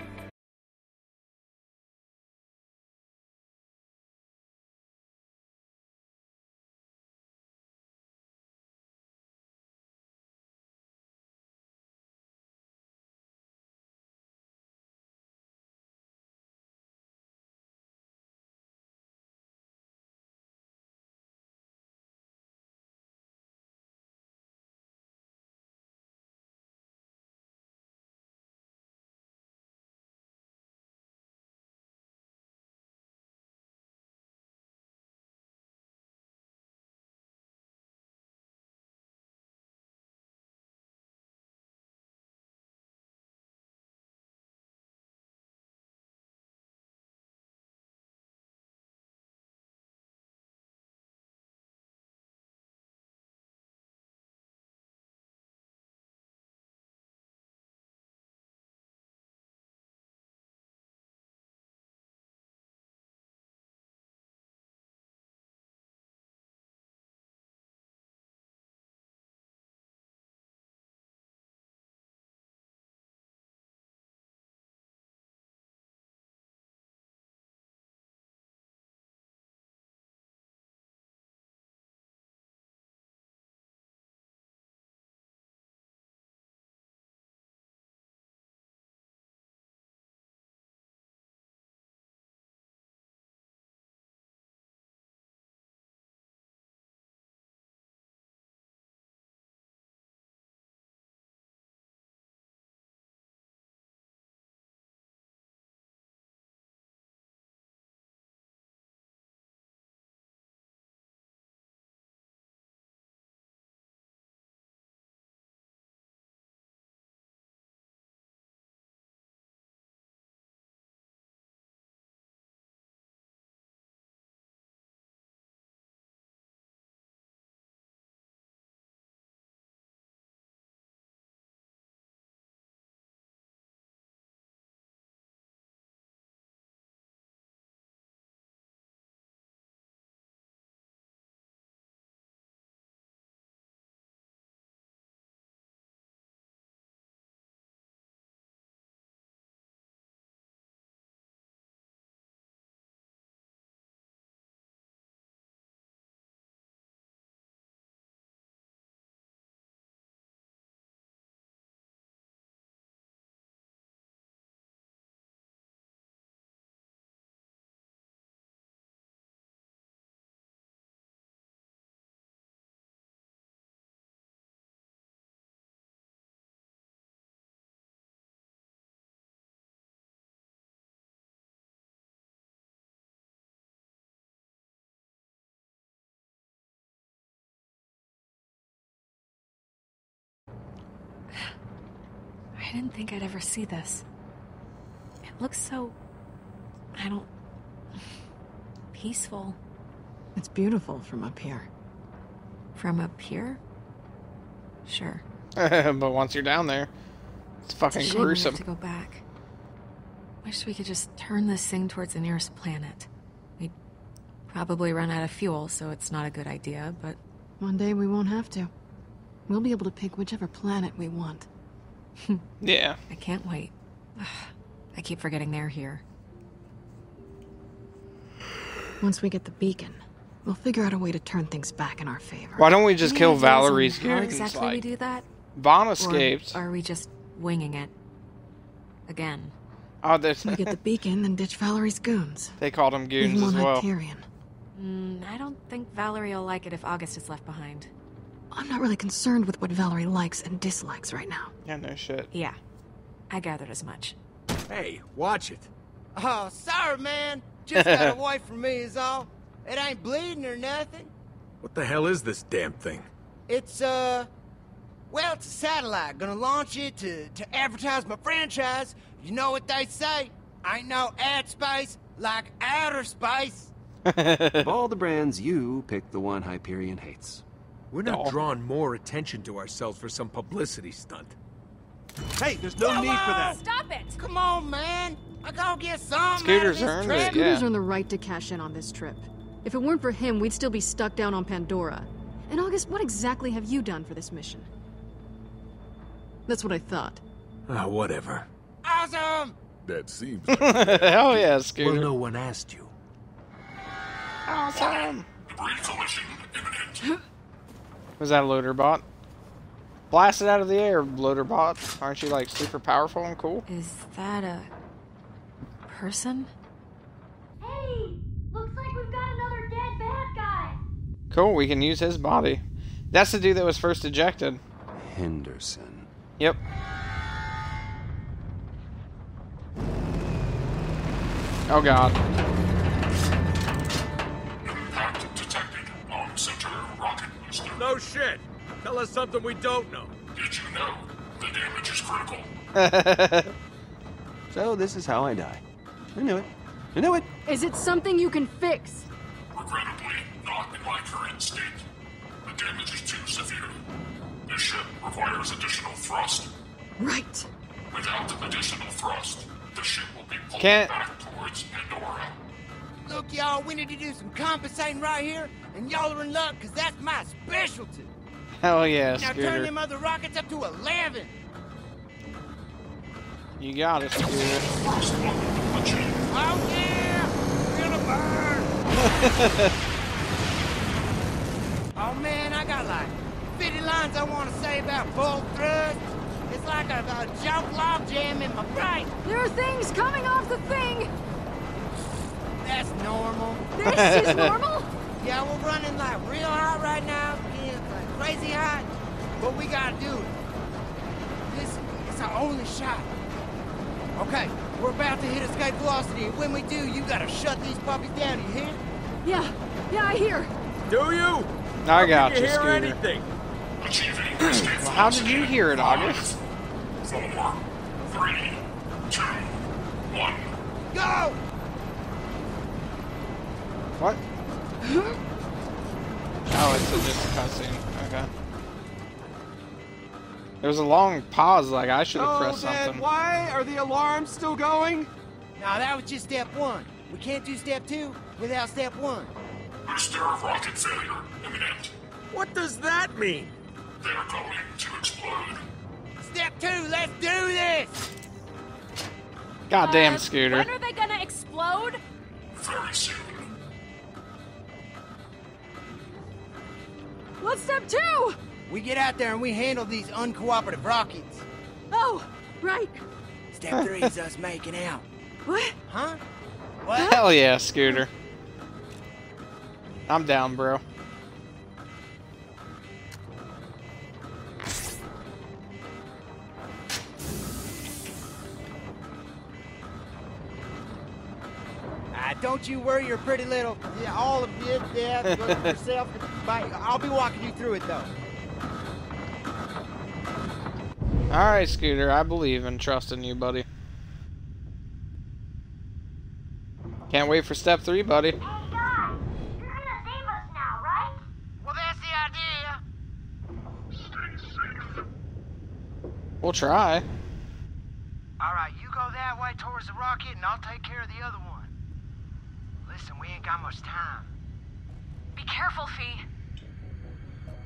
I didn't think I'd ever see this. It looks so. I don't. peaceful. It's beautiful from up here. From up here? Sure. but once you're down there, it's fucking It's a shame we gruesome. have to go back. Wish we could just turn this thing towards the nearest planet. We'd probably run out of fuel, so it's not a good idea, but One day we won't have to. We'll be able to pick whichever planet we want. Yeah. I can't wait. I keep forgetting they're here. Once we get the beacon, we'll figure out a way to turn things back in our favor. Why don't we just Any kill ideas on Valerie's How goons? exactly we do that? Vaughn Or escaped. are we just winging it? Again. Oh, there's. we get the beacon, then ditch Valerie's goons. they called him Leave goons them as on well. Hyperion. Mm, I don't think Valerie will like it if August is left behind. I'm not really concerned with what Valerie likes and dislikes right now. Yeah, no shit. Yeah. I gathered as much. Hey, watch it. Oh, sorry, man. Just got away from me is all. It ain't bleeding or nothing. What the hell is this damn thing? It's, uh... Well, it's a satellite. Gonna launch it to, to advertise my franchise. You know what they say? Ain't no ad space like outer space. of all the brands, you picked the one Hyperion hates. We're not drawing more attention to ourselves for some publicity stunt. Hey, there's no Come need for that. Stop it! Come on, man. I gotta get some Scooters out of earned this it, trip. yeah. Scooters earned the right to cash in on this trip. If it weren't for him, we'd still be stuck down on Pandora. And August, what exactly have you done for this mission? That's what I thought. Ah, whatever. Awesome! That seems Hell yeah, Scooter. Well, no one asked you. Awesome. Was that a loader bot? Blast it out of the air, loader bot. Aren't you like super powerful and cool? Is that a person? Hey, looks like we've got another dead bad guy. Cool, we can use his body. That's the dude that was first ejected. Henderson. Yep. Oh god. No shit. Tell us something we don't know. Did you know the damage is critical? So this is how I die. I knew it. I knew it. Is it something you can fix? Regrettably, not in my current state. The damage is too severe. This ship requires additional thrust. Right. Without the additional thrust, the ship will be pulled Can't- back towards Pandora. Look, y'all, we need to do some compensating right here, and y'all are in luck, because that's my specialty. Hell yeah, now turn them other rockets up to 11. You got it, Scooter. Oh, yeah! We're gonna burn! oh, man, I got like 50 lines I want to say about bolt thrust. It's like a, a jump log jam in my brain. There are things coming off the thing! That's normal. This is normal? Yeah, we're running like real hot right now. Yeah, it's like crazy hot. But we gotta do it. This it's our only shot. Okay, we're about to hit escape velocity. and When we do, you gotta shut these puppies down, you hear? Yeah, yeah, I hear. Do you? I got you you, hear Scooter. anything? Well, how did you hear it, August? Four, three, two, one. Go! What? Oh, it's a, just a cutscene. Okay. There was a long pause, like I should have pressed something. why are the alarms still going? Now that was just step one. We can't do step two without step one. Booster rocket failure imminent. What does that mean? They're going to explode. Step two, let's do this! Goddamn, Uh, Scooter. When are they gonna explode? Very soon. What's step two? We get out there and we handle these uncooperative rockets. Oh, right. Step three is us making out. What? Huh? What? Hell yeah, Scooter. I'm down, bro. Don't you worry your pretty little, yeah, all of you, yeah, look at yourself. Bye. I'll be walking you through it though. Alright, Scooter, I believe in trusting you, buddy. Can't wait for step three, buddy. Hey guys, you're gonna save us now, right? Well, that's the idea. We'll try. All right, you go that way towards the rocket, and I'll take care of the other one. Listen, we ain't got much time. Be careful, Fee.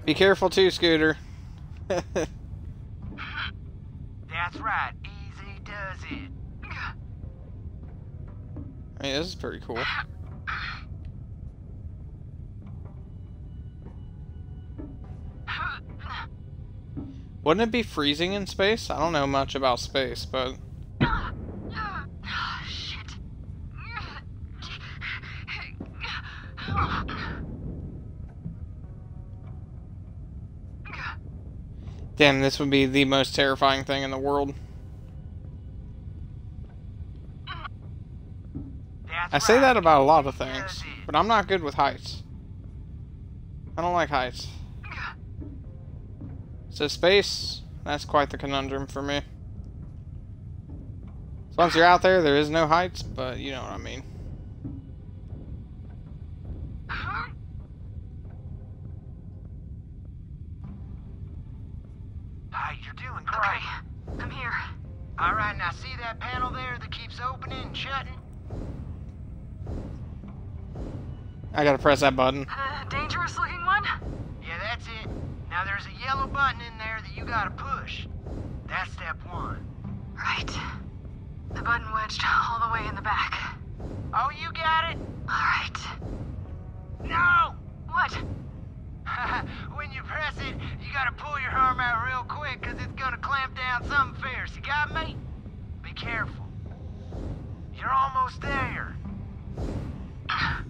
Be careful too, Scooter. That's right. Easy does it. Hey, this is pretty cool. Wouldn't it be freezing in space? I don't know much about space, but damn, this would be the most terrifying thing in the world. I say that about a lot of things, but I'm not good with heights. I don't like heights. So space, that's quite the conundrum for me. So once you're out there, there is no heights, but you know what I mean. Hey, you're doing great. I'm here. All right, now see that panel there that keeps opening and shutting? I gotta press that button. The dangerous looking one? Yeah, that's it. Now there's a yellow button in there that you gotta push. That's step one. Right. The button wedged all the way in the back. Oh, you got it? Alright. No! What? when you press it, you gotta pull your arm out real quick, cause it's gonna clamp down something fierce. You got me? Be careful. You're almost there.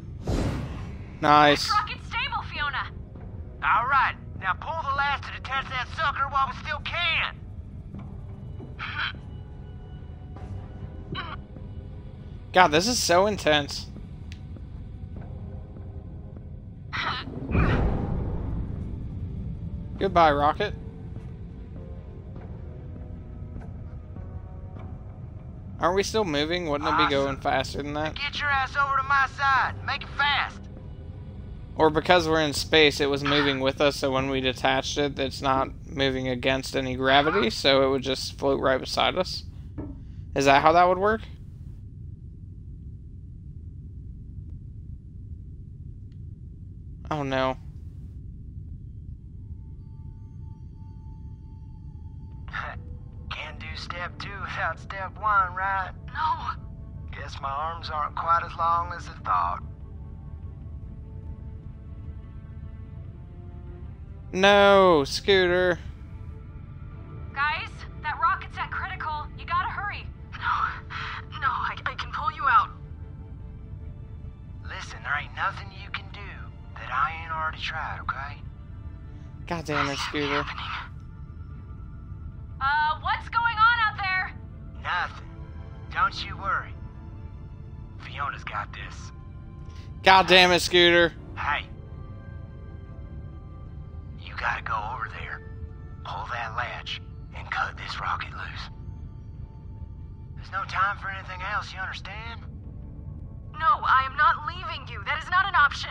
Nice. Rocket stable, Fiona. All right, now pull the last to detach that sucker while we still can. God, this is so intense. Goodbye, Rocket. Aren't we still moving? Wouldn't it be going faster than that? Get your ass over to my side. Make it fast. Or because we're in space, it was moving with us, so when we detached it, it's not moving against any gravity, so it would just float right beside us. Is that how that would work? Oh no. Do step two without step one, right? No. Guess my arms aren't quite as long as I thought. No, Scooter. Guys, that rocket's at critical. You gotta hurry. No. No, I, I can pull you out. Listen, there ain't nothing you can do that I ain't already tried, okay? God damn it, Scooter. Uh, what's going on out there? Nothing. Don't you worry. Fiona's got this. God damn it, Scooter. Hey. You gotta go over there, pull that latch, and cut this rocket loose. There's no time for anything else, you understand? No, I am not leaving you. That is not an option.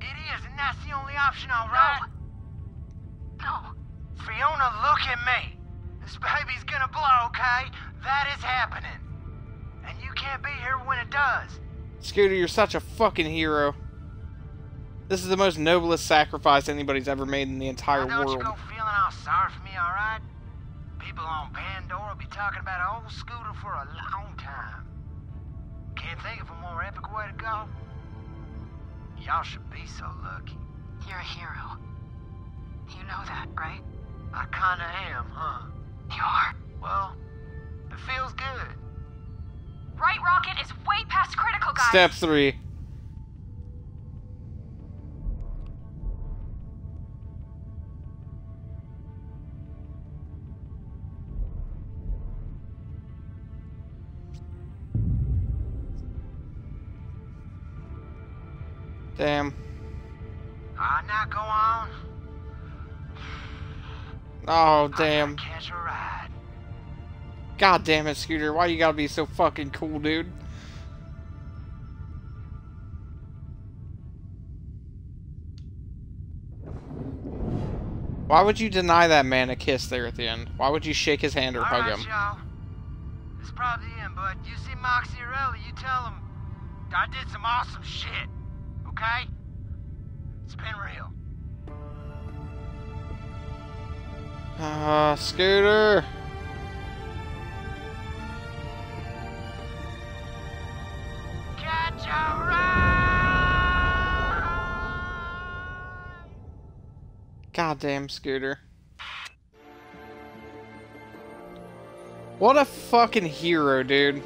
It is, and that's the only option, alright? No. Fiona, look at me. This baby's gonna blow, okay? That is happening. And you can't be here when it does. Scooter, you're such a fucking hero. This is the most noblest sacrifice anybody's ever made in the entire Now, don't world. you go feeling all sorry for me, alright? People on Pandora will be talking about old Scooter for a long time. Can't think of a more epic way to go. Y'all should be so lucky. You're a hero. You know that, right? I kinda am, huh? You are. Well, it feels good. Right rocket is way past critical, guys. Step three. Damn. Ah, now go on. Oh, damn. Catch a ride. God damn it, Scooter. Why you gotta be so fucking cool, dude? Why would you deny that man a kiss there at the end? Why would you shake his hand or hug Alright, him? y'all. It's probably end, but you see Moxxi or Ellie, you tell them I did some awesome shit. Okay? It's been real. Ah, Scooter. Catch a ride! Goddamn Scooter. What a fucking hero, dude.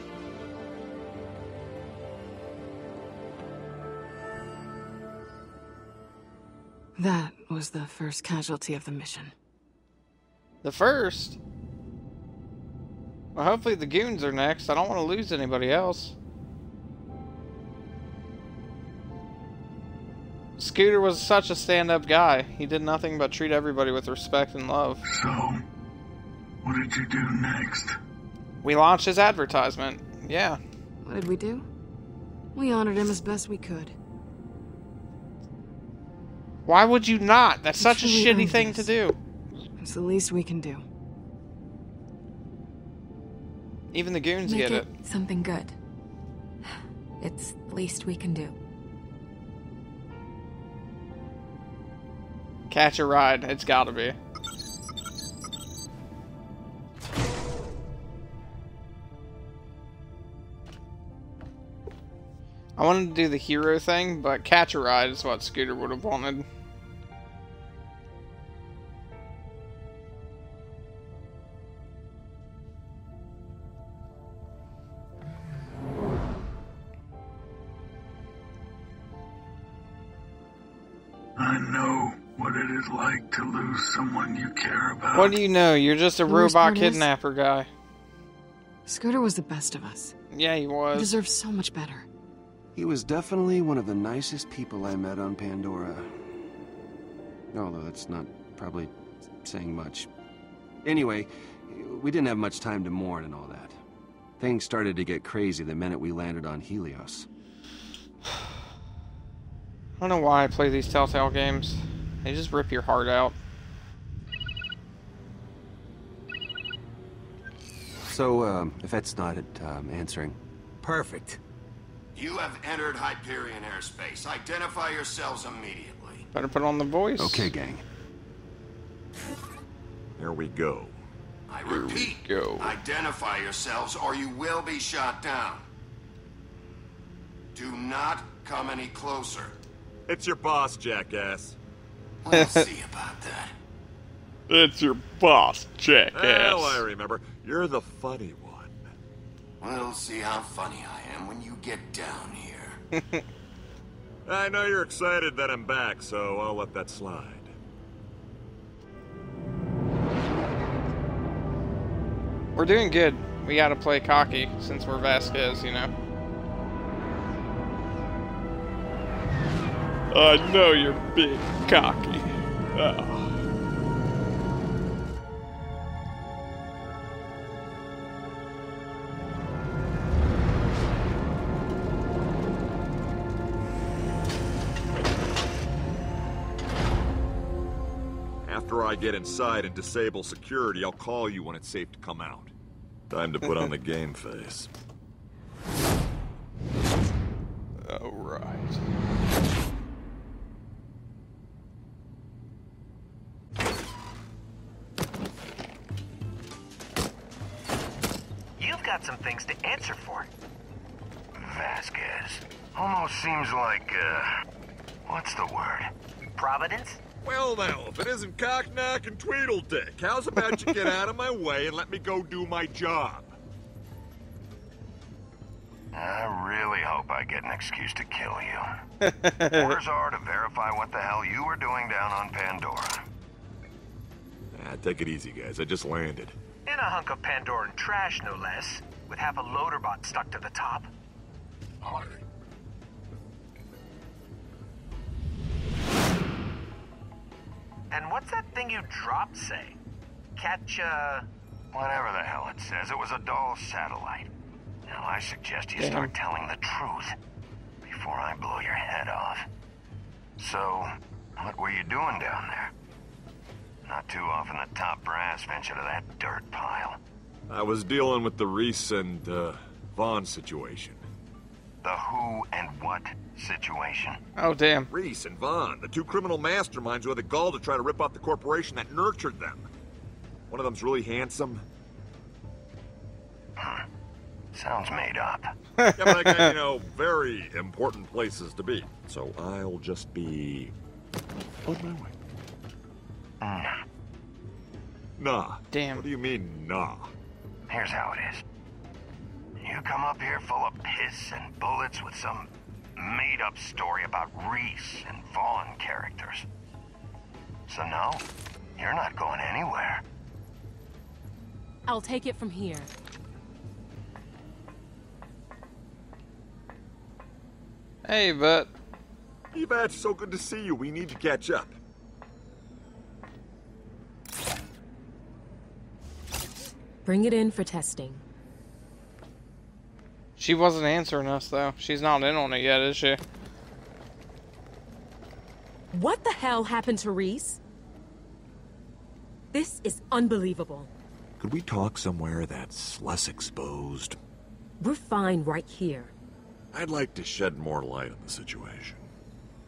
That was the first casualty of the mission. The first? Well, hopefully the goons are next. I don't want to lose anybody else. Scooter was such a stand-up guy. He did nothing but treat everybody with respect and love. So, what did you do next? We launched his advertisement. Yeah. What did we do? We honored him as best we could. Why would you not? That's such a shitty thing this. to do. It's the least we can do. Even the goons Make get it, it. Something good. It's the least we can do. Catch a ride. It's gotta be. I wanted to do the hero thing, but catch a ride is what Scooter would have wanted. Lose someone you care about. What do you know? You're just a The robot part is- kidnapper guy. Scooter was the best of us. Yeah, he was. He was. deserves so much better. He was definitely one of the nicest people I met on Pandora. Although that's not probably saying much. Anyway, we didn't have much time to mourn and all that. Things started to get crazy the minute we landed on Helios. I don't know why I play these Telltale games. They just rip your heart out. So, um, if that's not it, um, answering. Perfect. You have entered Hyperion airspace. Identify yourselves immediately. Better put on the voice. Okay, gang. Here we go. I repeat, go. identify yourselves or you will be shot down. Do not come any closer. It's your boss, jackass. We'll see about that. It's your boss, jackass. Well, I remember. You're the funny one. We'll see how funny I am when you get down here. I know you're excited that I'm back, so I'll let that slide. We're doing good. We gotta play cocky since we're Vasquez, you know. I know you're big cocky. Oh. I get inside and disable security, I'll call you when it's safe to come out. Time to put on the game face. Alright. You've got some things to answer for. Vasquez. Almost seems like, uh, what's the word? Providence? Well now, if it isn't cock knock and tweedledick, how's about you get out of my way and let me go do my job? I really hope I get an excuse to kill you. Orders are to verify what the hell you were doing down on Pandora. Ah, take it easy, guys. I just landed. In a hunk of Pandoran trash, no less, with half a loader bot stuck to the top. And what's that thing you dropped say? Catch, uh... Whatever the hell it says, it was a Dahl satellite. Now I suggest you Damn. start telling the truth before I blow your head off. So, what were you doing down there? Not too often the top brass venture to that dirt pile. I was dealing with the Rhys and, uh, Vaughn situation. The who and what situation? Oh, damn. Rhys and Vaughn, the two criminal masterminds who had the gall to try to rip off the corporation that nurtured them. One of them's really handsome. Sounds made up. yeah, but I got, you know, very important places to be. So I'll just be on my way. Mm. Nah. Damn. What do you mean, nah? Here's how it is. You come up here full of piss and bullets with some made-up story about Rhys and Vaughn characters. So no, you're not going anywhere. I'll take it from here. Hey, but Yvette, so good to see you. We need to catch up. Bring it in for testing. She wasn't answering us, though. She's not in on it yet, is she? What the hell happened to Rhys? This is unbelievable. Could we talk somewhere that's less exposed? We're fine right here. I'd like to shed more light on the situation.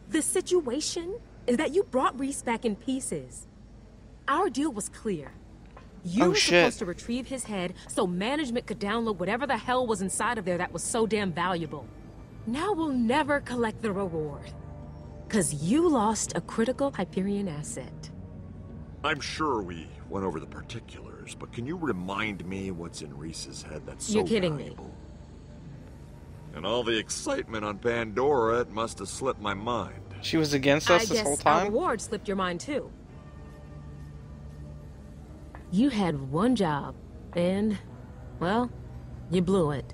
The situation is that you brought Rhys back in pieces. Our deal was clear. You Oh, were shit. supposed to retrieve his head so management could download whatever the hell was inside of there that was so damn valuable. Now we'll never collect the reward. Cause you lost a critical Hyperion asset. I'm sure we went over the particulars, but can you remind me what's in Rhys's head that's so You're kidding valuable? me. And all the excitement on Pandora, it must have slipped my mind. She was against I us this guess whole our time? reward slipped your mind too. You had one job, and, well, you blew it.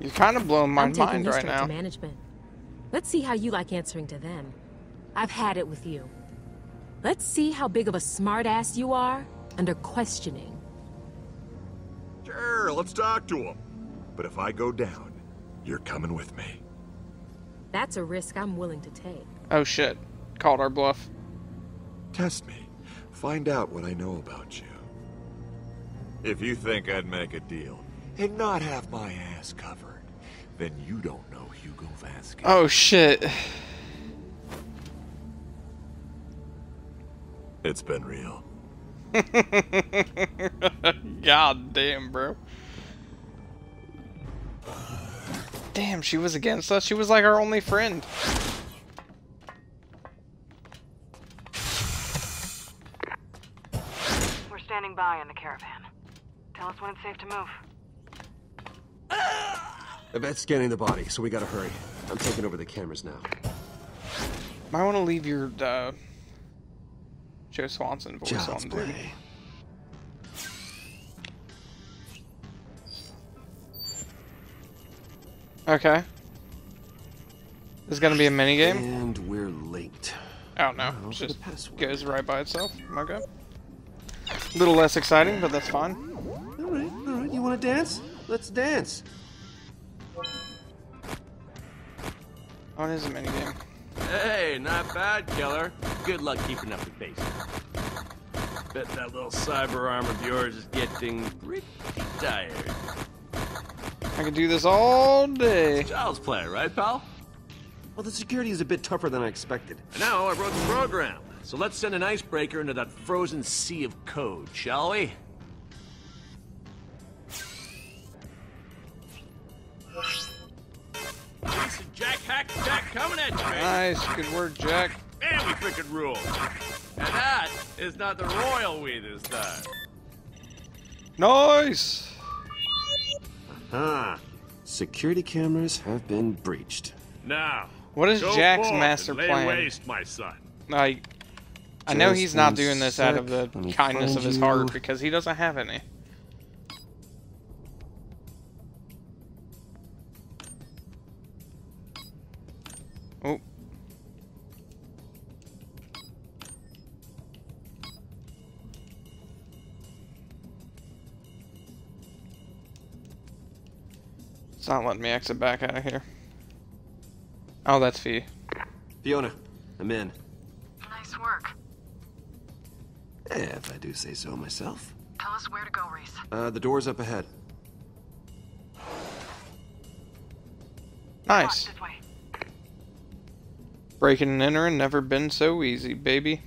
You're kind of blowing my I'm taking mind you right straight now. to management. Let's see how you like answering to them. I've had it with you. Let's see how big of a smartass you are under questioning. Sure, let's talk to him. But if I go down, you're coming with me. That's a risk I'm willing to take. Oh shit. Called our bluff. Test me. Find out what I know about you. If you think I'd make a deal and not have my ass covered, then you don't know Hugo Vasquez. Oh shit. It's been real. God damn, bro. Damn, she was against us. She was like our only friend. Standing by in the caravan. Tell us when it's safe to move. Yvette's scanning the body, so we gotta hurry. I'm taking over the cameras now. Might want to leave your uh, Joe Swanson voice Child's on, dude. play. Okay. This is gonna be a mini game. And we're linked. Oh no, it just goes right by itself. Okay. A little less exciting, but that's fine. All right, all right. You want to dance? Let's dance. Oh, it is a mini game. Hey, not bad, killer. Good luck keeping up the pace. Bet that little cyber arm of yours is getting pretty tired. I could do this all day. Child's play, right, pal? Well, the security is a bit tougher than I expected. And now I wrote the program. So let's send an icebreaker into that frozen sea of code, shall we? Jason, Jack, Hack, Jack, coming at you, man. Nice, good work, Jack. And we freaking rule. And that is not the royal we this time. Nice. Ah, security cameras have been breached. Now. What is Jack's master and lay plan? waste, my son. I, I know he's not doing this out of the kindness of his you. heart because he doesn't have any. Oh. It's not letting me exit back out of here. Oh, that's Fee. Fiona, I'm in. Nice work. If I do say so myself. Tell us where to go, Rhys. Uh, the door's up ahead. Nice. This way. Breaking and entering never been so easy, baby.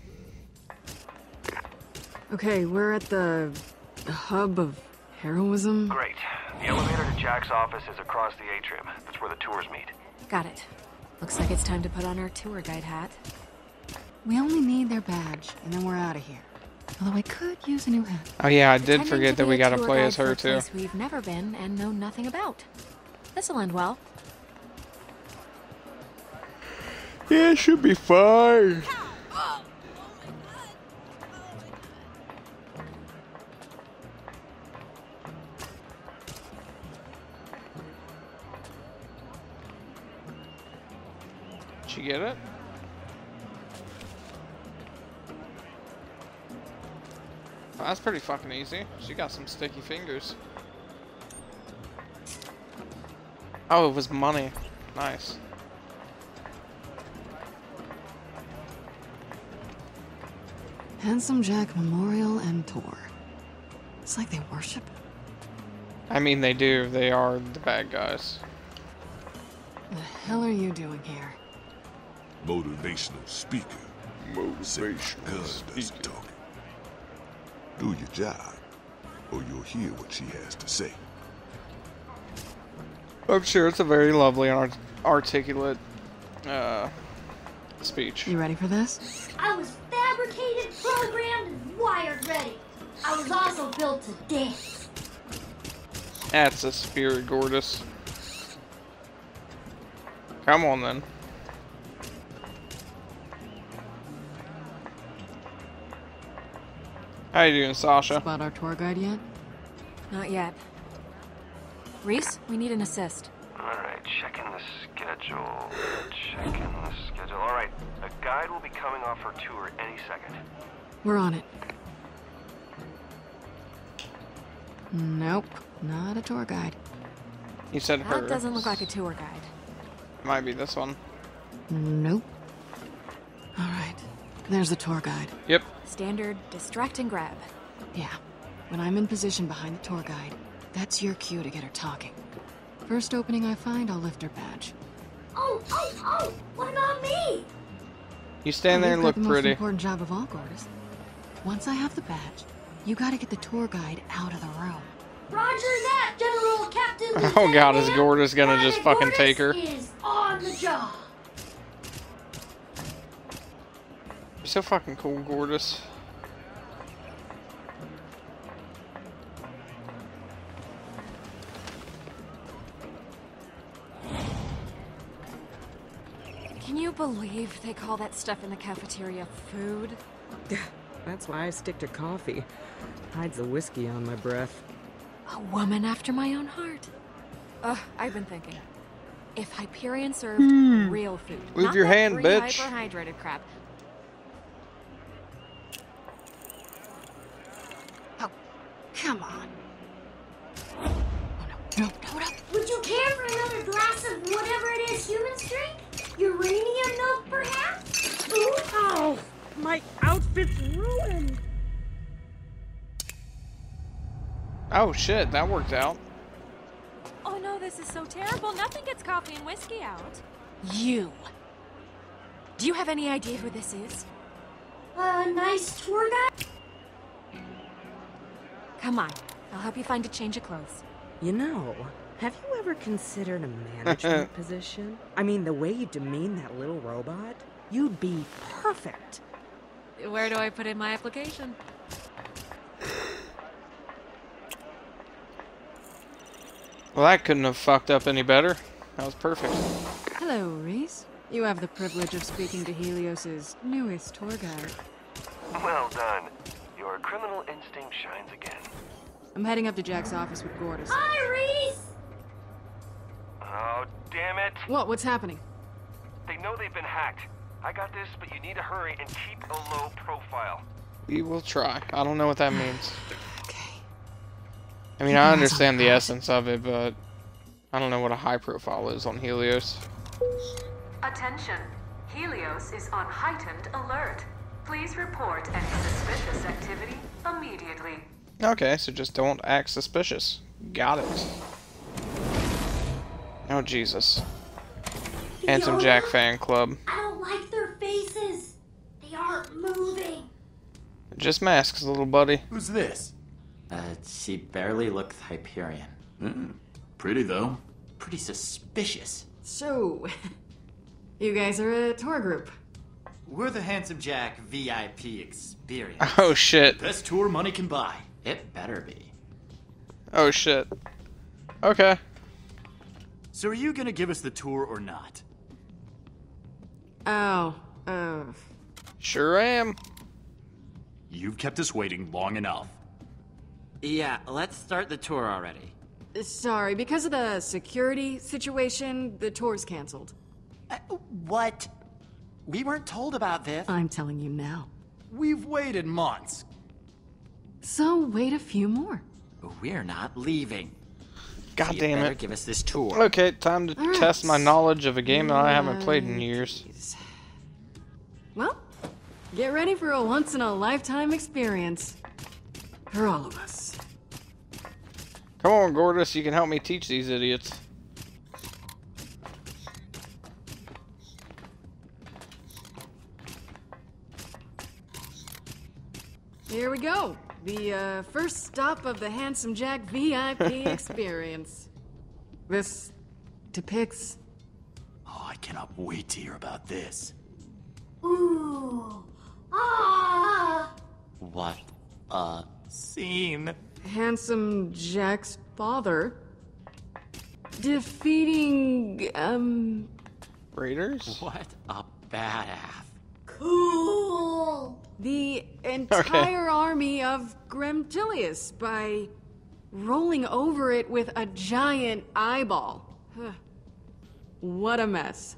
Okay, we're at the hub of heroism. Great. The elevator to Jack's office is across the atrium. That's where the tours meet. Got it. Looks like it's time to put on our tour guide hat. We only need their badge, and then we're out of here. Although I could use a new hat. Oh yeah, I did forget that we gotta play as her too. We've never been and know nothing about. This'll end well. Yeah, it should be fine. Did you get it? That's pretty fucking easy. She got some sticky fingers. Oh, it was money. Nice. Handsome Jack Memorial and Tour. It's like they worship him. I mean, they do. They are the bad guys. What the hell are you doing here? Motivational speaker. Motivational speaker. Talking. Do your job, or you'll hear what she has to say. I'm sure it's a very lovely and art- articulate uh, speech. You ready for this? I was fabricated, programmed, and wired ready. I was also built to dance. That's a spirit, Gortys. Come on then. How are you doing, Sasha? Spot our tour guide yet? Not yet. Rhys, we need an assist. Alright, checking the schedule. Checking the schedule. Alright, a guide will be coming off her tour any second. We're on it. Nope, not a tour guide. You said her. That doesn't look like a tour guide. Might be this one. Nope. All right, there's the tour guide. Yep. Standard distract and grab. Yeah. When I'm in position behind the tour guide, that's your cue to get her talking. First opening I find, I'll lift her badge. Oh, oh, oh! What about me? You stand there and look the most pretty. important job of all, Gortys. Once I have the badge, you gotta get the tour guide out of the room. Roger that, General Captain. Oh god, is Gortys gonna Private just fucking Gortys take her? Is on the job. You're so fucking cool, Gortys. Can you believe they call that stuff in the cafeteria food? That's why I stick to coffee. Hides the whiskey on my breath. A woman after my own heart. Ugh, I've been thinking. If Hyperion served Hmm. real food, Move not your hand, bitch. hyperhydrated crap. Come on. Oh no! No! No! Would you care for another glass of whatever it is humans drink? Uranium milk, perhaps? Ooh. Oh, my outfit's ruined. Oh shit, that worked out. Oh no, this is so terrible. Nothing gets coffee and whiskey out. You. Do you have any idea who this is? A nice tour guide? Come on, I'll help you find a change of clothes. You know, have you ever considered a management position? I mean, the way you demean that little robot, you'd be perfect. Where do I put in my application? Well, that couldn't have fucked up any better. That was perfect. Hello, Rhys. You have the privilege of speaking to Helios's newest tour guide. Well done. Your criminal instinct shines again. I'm heading up to Jack's office with Gortys. Hi, Rhys! Oh, damn it. What? What's happening? They know they've been hacked. I got this, but you need to hurry and keep a low profile. We will try. I don't know what that means. okay. I mean, I understand the essence of it, but I don't know what a high profile is on Helios. Attention. Helios is on heightened alert. Please report any suspicious activity immediately. Okay, so just don't act suspicious. Got it. Oh, Jesus. Handsome Fiona? Jack fan club. I don't like their faces. They aren't moving. Just masks, little buddy. Who's this? Uh, she barely looks Hyperion. Mm, pretty, though. Pretty suspicious. So, you guys are a tour group. We're the Handsome Jack VIP experience. Oh, shit. Best tour money can buy. It better be. Oh, shit. Okay. So are you gonna give us the tour or not? Oh, uh. Sure am. You've kept us waiting long enough. Yeah, let's start the tour already. Sorry, because of the security situation, the tour's canceled. What? We weren't told about this. I'm telling you now. We've waited months. So wait a few more. We're not leaving. God So damn it. give us this tour. Okay, time to All right. test my knowledge of a game that I haven't played in years. Well, get ready for a once in a lifetime experience. For all of us. Come on, Gortys, you can help me teach these idiots. Here we go. The uh, first stop of the Handsome Jack VIP experience. This depicts Oh, I cannot wait to hear about this. Ooh. Ah. What a scene. handsome Jack's father defeating um Raiders? What a badass. Cool. the entire army of Gremtilius by rolling over it with a giant eyeball. Huh. What a mess.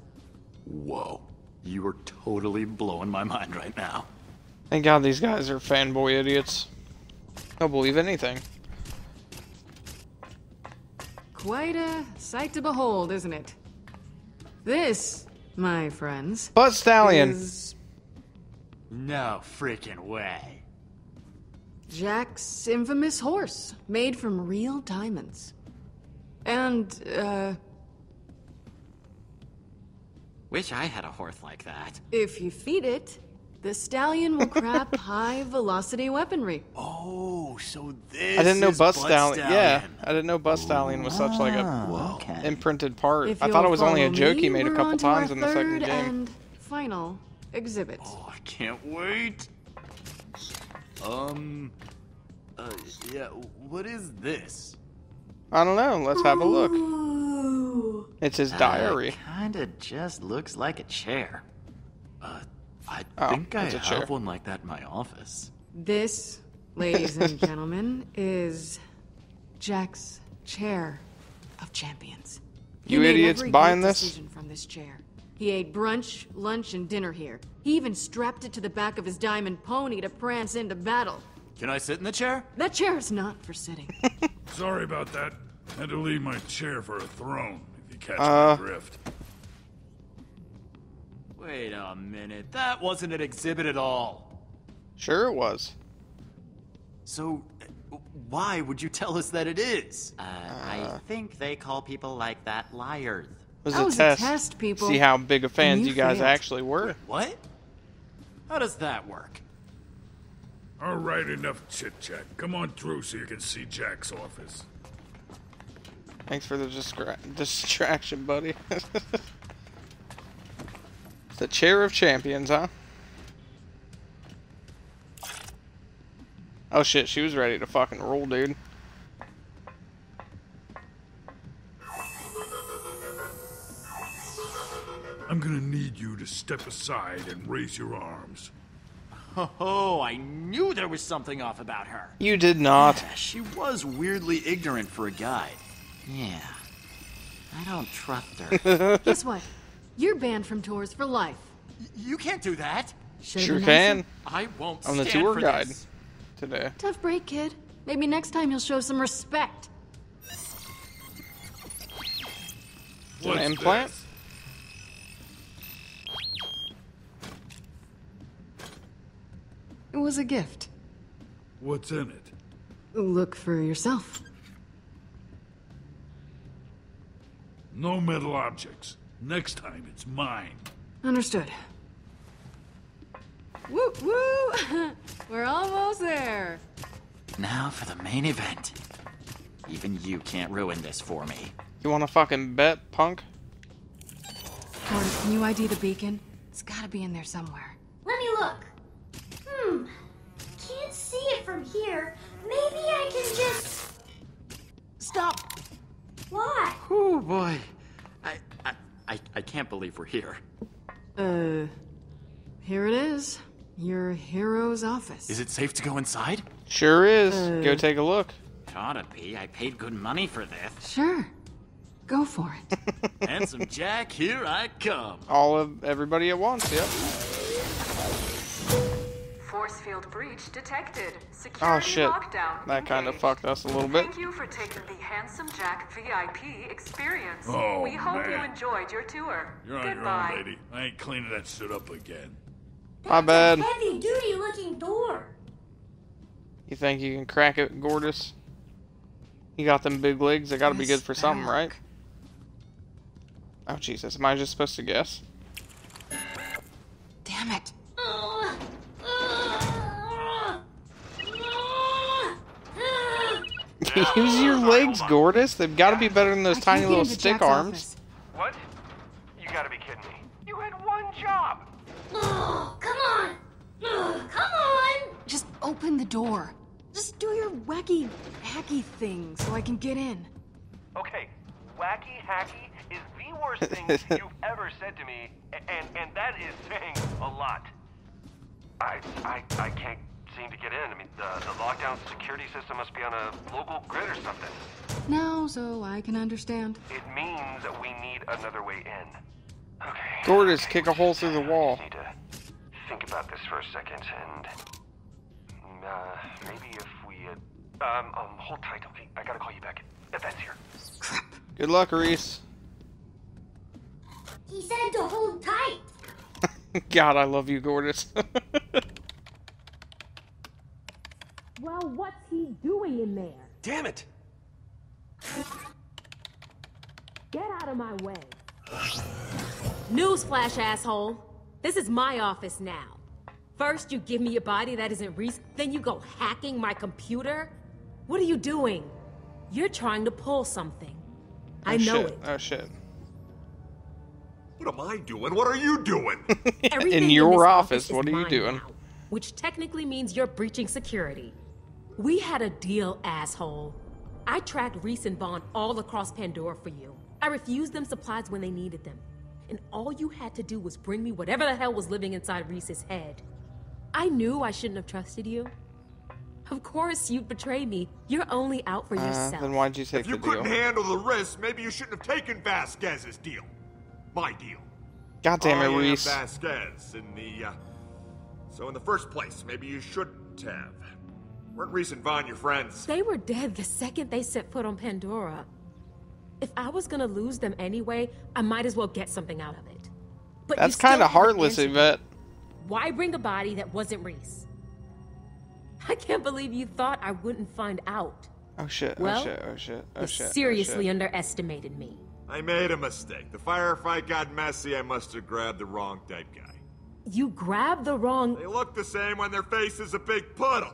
Whoa. You are totally blowing my mind right now. Thank God these guys are fanboy idiots. They'll believe anything. Quite a sight to behold, isn't it? This, my friends, Butt Stallion. is No freaking way. Jack's infamous horse, made from real diamonds. And, uh, Wish I had a horse like that. if you feed it, the stallion will crap high velocity weaponry. Oh, so this I didn't know is Butt Butt Stallion. Yeah, I didn't know Butt Stallion was such like a okay. imprinted part. If I thought it was only a follow joke he made a we're couple on to our times in the second third game. And final exhibit. Oh, I can't wait. Um. Uh, yeah, what is this? I don't know. Let's have a look. Ooh. It's his diary. kinda just looks like a chair. Uh, I Oh, think I have chair. one like that in my office. This, ladies and gentlemen, is Jack's chair of champions. He You idiots buying this? decision from this chair. He ate brunch, lunch, and dinner here. He even strapped it to the back of his diamond pony to prance into battle. Can I sit in the chair? That chair is not for sitting. Sorry about that. Had to leave my chair for a throne, if you catch Uh. my drift. Wait a minute, that wasn't an exhibit at all. Sure it was. So, uh, why would you tell us that it is? Uh, I think they call people like that liars. It was That a was a test. test, people. See how big of fans you you guys failed. actually were. What? How does that work? All right, enough chit chat. Come on through so you can see Jack's office. Thanks for the distra- distraction, buddy. the chair of champions, huh? Oh shit, she was ready to fucking roll, dude. I'm gonna need you to step aside and raise your arms. Oh, I knew there was something off about her. You did not. Yeah, she was weirdly ignorant for a guy. Yeah. I don't trust her. Guess what? You're banned from tours for life. You can't do that. Should've Sure can. I won't I'm the stand tour for guide this. today. Tough break, kid. Maybe next time you'll show some respect. Is it an implant? this? It was a gift. What's in it? Look for yourself. No metal objects. Next time it's mine. Understood. Woo woo! We're almost there. now for the main event. Even you can't ruin this for me. You want to fucking bet, punk? Carter, can you ID the beacon? It's gotta be in there somewhere. Let me look. Hmm. Can't see it from here. Maybe I can just. Stop. Why? Oh boy. I, I, I, I can't believe we're here. Uh, here it is. Your hero's office. Is it safe to go inside? Sure is. Uh. Go take a look. Gotta be. I paid good money for this. Sure. Go for it. Handsome Jack, here I come. All of everybody at once. Yep. Force field breach detected. Oh shit. lockdown. That kind of fucked us a little bit. Thank you for taking the Handsome Jack VIP experience. Oh, we hope you man. enjoyed your tour. You're on Goodbye. your own, lady. I ain't cleaning that shit up again. My bad. Heavy duty looking door. You think you can crack it, Gortys? You got them big legs. They gotta be good for something, right? Oh Jesus! Am I just supposed to guess? Damn it. Ugh. Use your legs, Gortys. They've got to be better than those tiny little stick arms. What? You gotta be kidding me. You had one job. Come on. Come on. Just open the door. Just do your wacky, hacky thing so I can get in. Okay, wacky, hacky is the worst thing you've ever said to me, and, and that is saying a lot. I, I, I can't seem to get in. I mean, the the lockdown security system must be on a local grid or something. Now, so I can understand. It means that we need another way in. Okay. Gortys, kick a hole through the wall. Need to think about this for a second, and uh, maybe if we uh, um um hold tight. Okay, I gotta call you back. That's here. Good luck, Rhys. He said to hold tight. God, I love you, Gortys. Well, what's he doing in there? Damn it! Get out of my way. Newsflash, asshole. This is my office now. First, you give me a body that isn't Rhys, then you go hacking my computer? What are you doing? You're trying to pull something. I oh, know shit. it. Oh shit. What am I doing? What are you doing? In your this office, is what are you doing? now, which technically means you're breaching security. We had a deal, asshole. I tracked Rhys and Vaughn all across Pandora for you. I refused them supplies when they needed them. And all you had to do was bring me whatever the hell was living inside Rhys's head. I knew I shouldn't have trusted you. Of course you'd betray me. You're only out for Uh, yourself. then why'd you take If you the deal? couldn't handle the risk, maybe you shouldn't have taken Vasquez's deal. My deal. God damn I it, am Rhys. Vasquez in the, uh... So in the first place, maybe you shouldn't have. Weren't Rhys and Vaughn your friends? They were dead the second they set foot on Pandora. If I was gonna lose them anyway, I might as well get something out of it. But That's kind of heartless, answered Yvette. Why bring a body that wasn't Rhys? I can't believe you thought I wouldn't find out. Oh shit, oh, Well, oh shit, oh shit, oh you shit. oh, seriously shit. underestimated me. I made a mistake. The firefight got messy. I must have grabbed the wrong dead guy. You grabbed the wrong. They look the same when their face is a big puddle.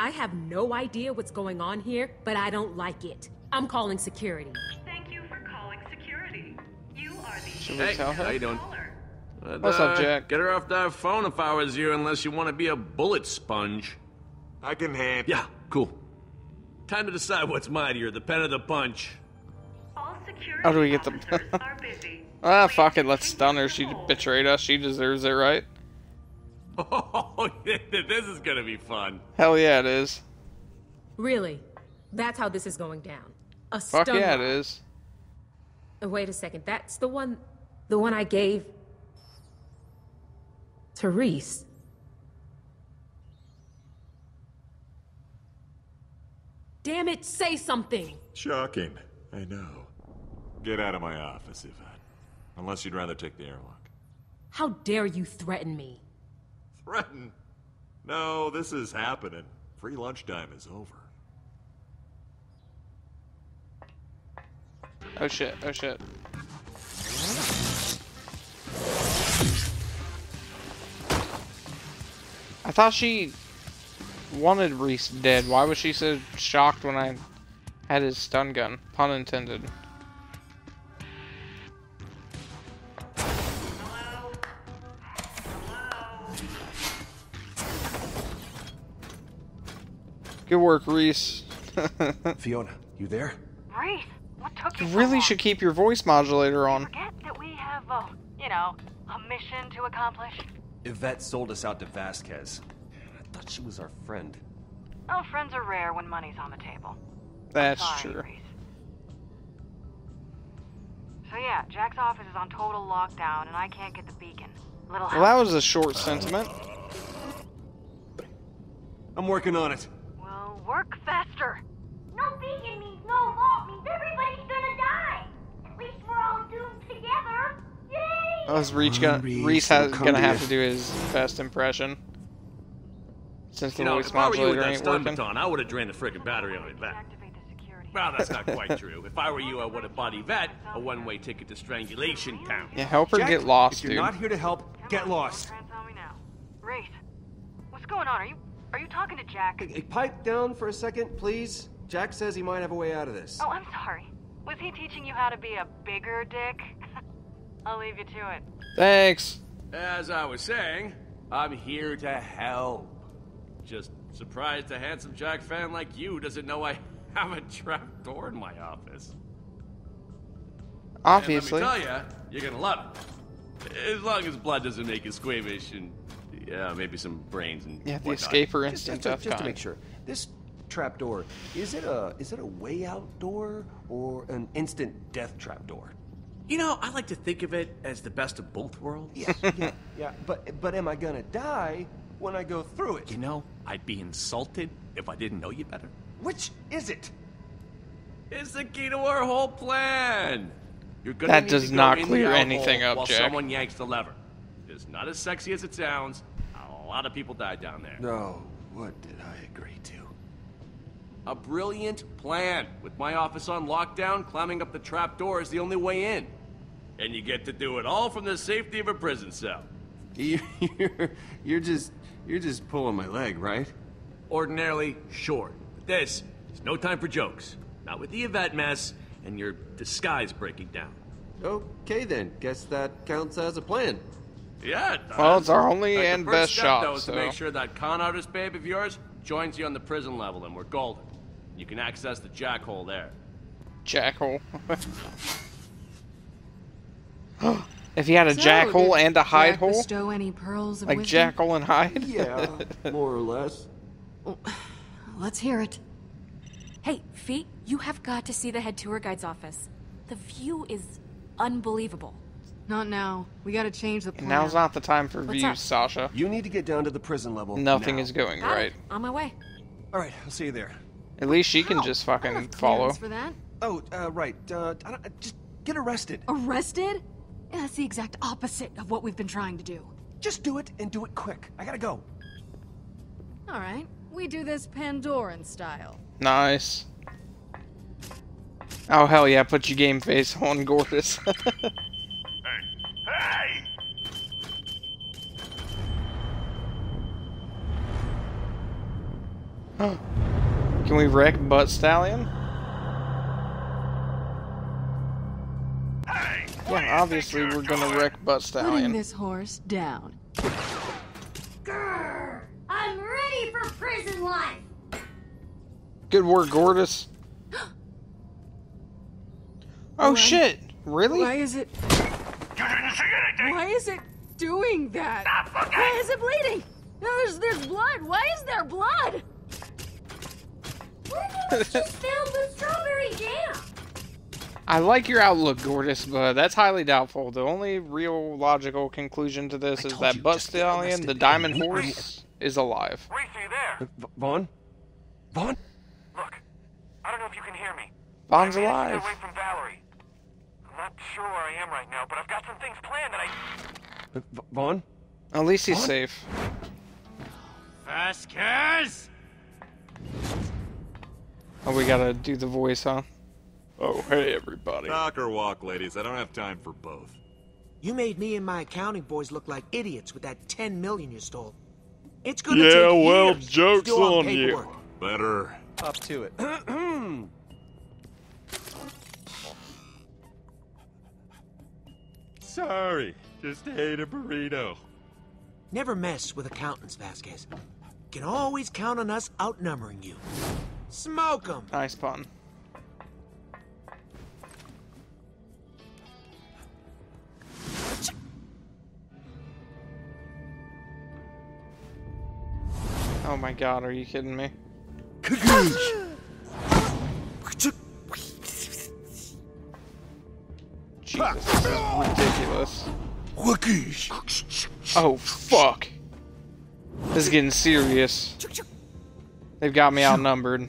I have no idea what's going on here, but I don't like it. I'm calling security. Thank you for calling security. You are the Should we Hey, tell her? how you doing? But, What's up, uh, Jack? Get her off that phone if I was you, unless you want to be a bullet sponge. I can handle. Yeah, cool. Time to decide what's mightier, the pen or the punch. How do we get the? officers ah, fuck it. Let's stun her. She betrayed us. She deserves it, right? Oh, this is gonna be fun. Hell yeah, it is. Really? That's how this is going down. A Fuck stun yeah, it is. rock. Uh, Wait a second. That's the one. The one I gave. to Rhys. Damn it, say something! Shocking. I know. Get out of my office, Yvette. Unless you'd rather take the airlock. How dare you threaten me? Threaten? No, this is happening. Free lunchtime is over. Oh shit, oh shit. I thought she wanted Rhys dead. Why was she so shocked when I had his stun gun? Pun intended. Good work, Rhys. Fiona, you there? Rhys, what took You you so really long? should keep your voice modulator on. Forget that we have, uh, you know, a mission to accomplish. Yvette sold us out to Vasquez. I thought she was our friend. Oh, friends are rare when money's on the table. That's Sorry, true. Rhys. So yeah, Jack's office is on total lockdown, and I can't get the beacon. Little Well, that was a short sentiment. I'm working on it. Well, work faster. No beacon means no vault means everybody's gonna die. At least we're all doomed together. Yay! Oh, is Rhys gonna Rhys, Rhys has gonna have to do his best impression since the You know, voice if I were you with modulator that ain't stun working. baton, I would have drained the frickin' battery on it back. Well, that's not quite true. If I were you, I would have bought Yvette a one-way ticket to Strangulation Town. Yeah, help her Jack, get lost, if you're dude. not here to help, get lost. Tell. Rhys, what's going on? Are you are you talking to Jack? Hey, pipe down for a second, please. Jack says he might have a way out of this. Oh, I'm sorry. Was he teaching you how to be a bigger dick? I'll leave you to it. Thanks. As I was saying, I'm here to help. Just Surprised a handsome Jack fan like you doesn't know I have a trap door in my office. Obviously. And let me tell you, you're gonna love it. As long as blood doesn't make you squeamish and, yeah, maybe some brains and Yeah, the whatnot. escape or Just, instant just, to, death just to make sure, this trapdoor is it a is it a way out door or an instant death trap door? You know, I like to think of it as the best of both worlds. Yeah, yeah, yeah. But but am I gonna die when I go through it? You know, I'd be insulted if I didn't know you better. Which is it? It's the key to our whole plan. You're gonna That need does to go not in clear anything hole up, while Jack. someone yanks the lever. It's not as sexy as it sounds. A lot of people died down there. No. What did I agree to? A brilliant plan. With my office on lockdown, climbing up the trap door is the only way in. And you get to do it all from the safety of a prison cell. You're you're just you're just pulling my leg, right? Ordinarily, sure. But this is no time for jokes. Not with the Yvette mess and your disguise breaking down. Okay then. Guess that counts as a plan. Yeah, it Well, does. it's our only But the and first best step, shot, Though, is so- to make sure that con artist babe of yours joins you on the prison level, and we're golden. You can access the jackhole there. Jackhole. if he had a So, jackhole did and a hide Jack hole, bestow any pearls of like wisdom? Jackal and hide. Yeah, more or less. Let's hear it. Hey, Feet, you have got to see the head tour guide's office. The view is unbelievable. Not now. We gotta change the plan. Now's not the time for What's views, up? Sasha. You need to get down to the prison level. Nothing now. is going Got it. right. On my way. All right, I'll see you there. At least she can just fucking follow. For that? Oh, uh, right. Uh, I don't, just get arrested. Arrested? Yeah, that's the exact opposite of what we've been trying to do. Just do it and do it quick. I gotta go. All right, we do this Pandoran style. Nice. Oh hell yeah! Put your game face on, Gorgeous. Hey! Can we wreck Butt Stallion? Yeah, obviously we're gonna wreck Butt Putting Stallion. this horse down. Grr! I'm ready for prison life. Good work, Gorgeous. Oh Why- shit! Really? Why is it? Why is it doing that? Why is it bleeding? There's there's blood. Why is there blood? It's just filled with strawberry jam. I like your outlook, Gorgeous, but that's highly doubtful. The only real logical conclusion to this is that Butt Stallion, the diamond horse, is alive. there. Uh, v- Vaughn? Vaughn? Look, I don't know if you can hear me. Vaughn's I managed to alive. Away from Valerie. I'm not sure where I am right now, but I've got some things planned that I. Uh, v- Vaughn? At least he's What? safe. Vasquez! Oh, we gotta do the voice, huh? Oh, hey, everybody. Talk or walk, ladies. I don't have time for both. You made me and my accounting boys look like idiots with that 10 million you stole. It's gonna Yeah, take well, years to joke's do all the on you. paperwork. Better. Up to it. Sorry. Just ate a burrito. Never mess with accountants, Vasquez. Can always count on us outnumbering you. Smoke Smoke 'em. Nice pun. Oh my god, are you kidding me? Jesus, this is ridiculous. Oh, fuck. This is getting serious. They've got me outnumbered.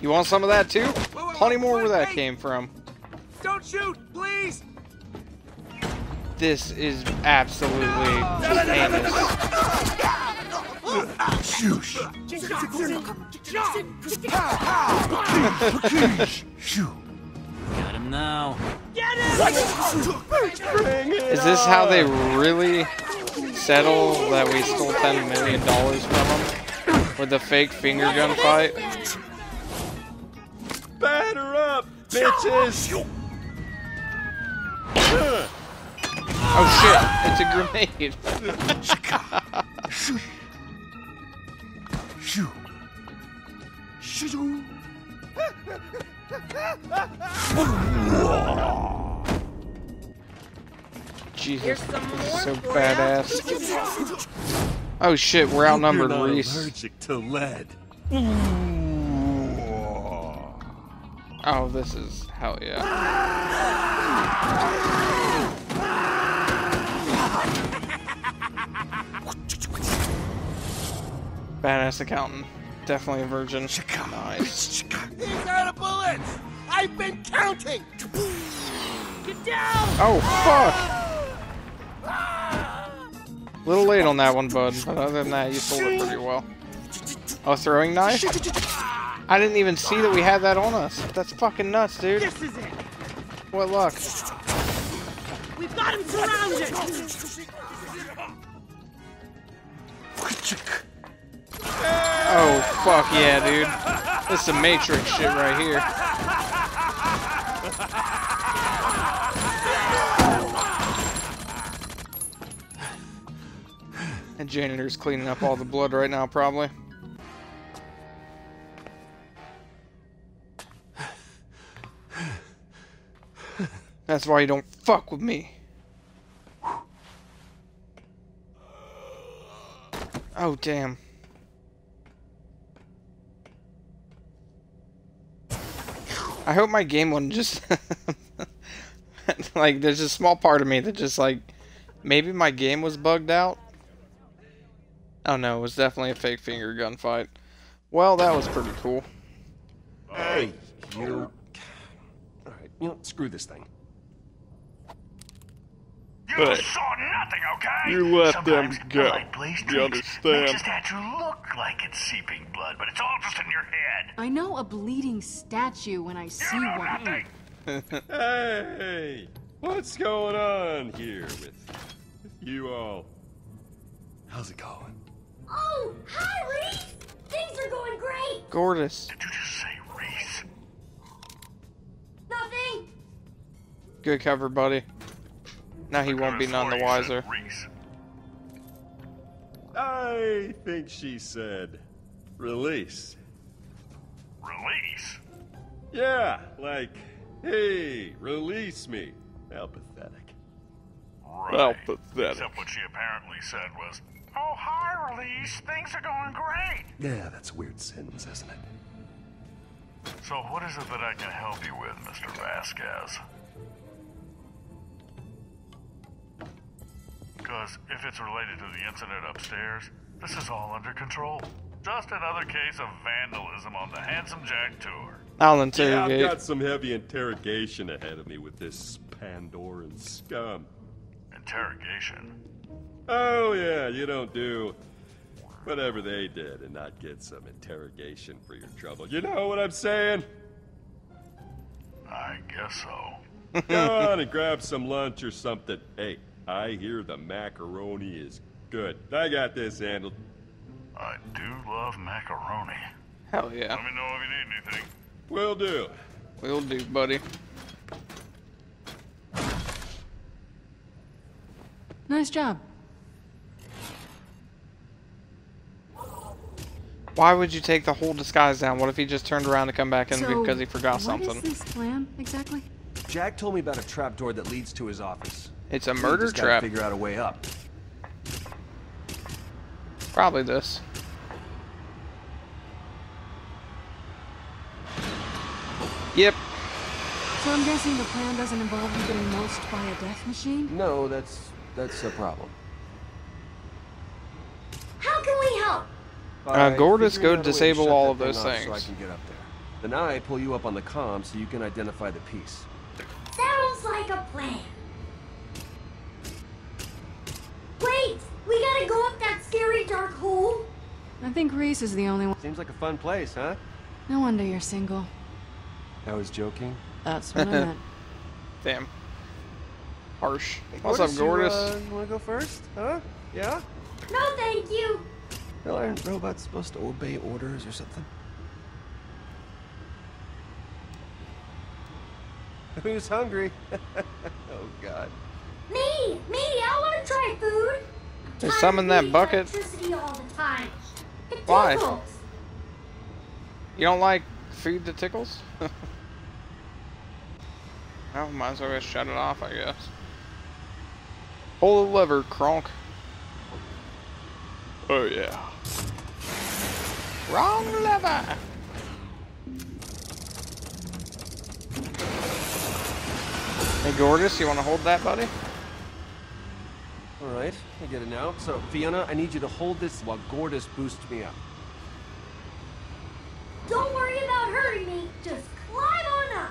You want some of that too? Plenty more where that came from. Don't shoot, please! This is absolutely heinous. Shoosh! Got him now. Is this how they really settle that we stole $10 million from them? With the fake finger gun fight? Batter up, bitches! Oh shit! It's a grenade. Shoo. Shoo. Jesus, this is so badass. Oh shit, we're outnumbered, You're not Rhys. allergic to lead. Oh, this is hell yeah. Badass accountant. Definitely a virgin. Nice. These are the bullets! I've been counting! Get down! Oh, fuck! Ah! Little late on that one, bud. But other than that, you pulled it pretty well. Oh, throwing knife? I didn't even see that we had that on us. That's fucking nuts, dude. This is it! What luck. We've got him surrounded! Oh, fuck yeah, dude. This is some Matrix shit right here. And janitor's cleaning up all the blood right now, probably. That's why you don't fuck with me. Oh, damn. I hope my game one just like there's a small part of me that just like maybe my game was bugged out. Oh no, it was definitely a fake finger gunfight. Well, that was pretty cool. Hey, you. Alright, you know, screw this thing. You But- saw nothing, okay? You let them Sometimes go. the light You understand? Makes a statue look like it's seeping blood, but it's all just in your head. I know a bleeding statue when I see one. Hey, what's going on here with, with you all? How's it going? Oh, hi, Rhys! Things are going great! Gortys. Did you just say Rhys? Nothing! Good cover, buddy. Now he won't be none the wiser. I think she said release. Release? Yeah, like, hey, release me. How pathetic. Right. Well, pathetic. Except what she apparently said was, Oh, hi, Release. Things are going great. Yeah, that's a weird sentence, isn't it? So, what is it that I can help you with, Mr. Vasquez? Because if it's related to the incident upstairs, this is all under control. Just another case of vandalism on the Handsome Jack tour. I'll Yeah, interrogate. I've got some heavy interrogation ahead of me with this Pandoran scum. Interrogation? Oh, yeah, you don't do whatever they did and not get some interrogation for your trouble. You know what I'm saying? I guess so. Go on and grab some lunch or something. Hey, I hear the macaroni is good. I got this handled. I do love macaroni. Hell yeah. Let me know if you need anything. Will do. Will do, buddy. Nice job. Why would you take the whole disguise down? What if he just turned around to come back in So, because he forgot something? What is this plan exactly? Jack told me about a trapdoor that leads to his office. It's a murder just trap. Figure out a way up. Probably this. Yep. So I'm guessing the plan doesn't involve you getting mulched by a death machine? No, that's that's a problem. How can we help? Uh, By Gortys, go out a way to disable all of those things. So I can get up there. Then I pull you up on the comm so you can identify the piece. Sounds like a plan. Wait! We gotta go up that scary dark hole? I think Rhys is the only one. Seems like a fun place, huh? No wonder you're single. I was joking. That's what I meant. Damn. Harsh. Hey, What's up, Gortys, Gortys? You, uh, you wanna go first? Huh? Yeah? No, thank you. Well, aren't robots supposed to obey orders or something? Who's hungry? oh, God. Me, me, I want to try food. There's some in that bucket. Electricity all the time. It Why? You don't like food that tickles? oh, might as well just shut it off, I guess. Pull the lever, Kronk. Oh, yeah. Wrong lever! Hey, Gortys, you want to hold that, buddy? All right, I get it now. So, Fiona, I need you to hold this while Gortys boosts me up. Don't worry about hurting me. Just climb on up.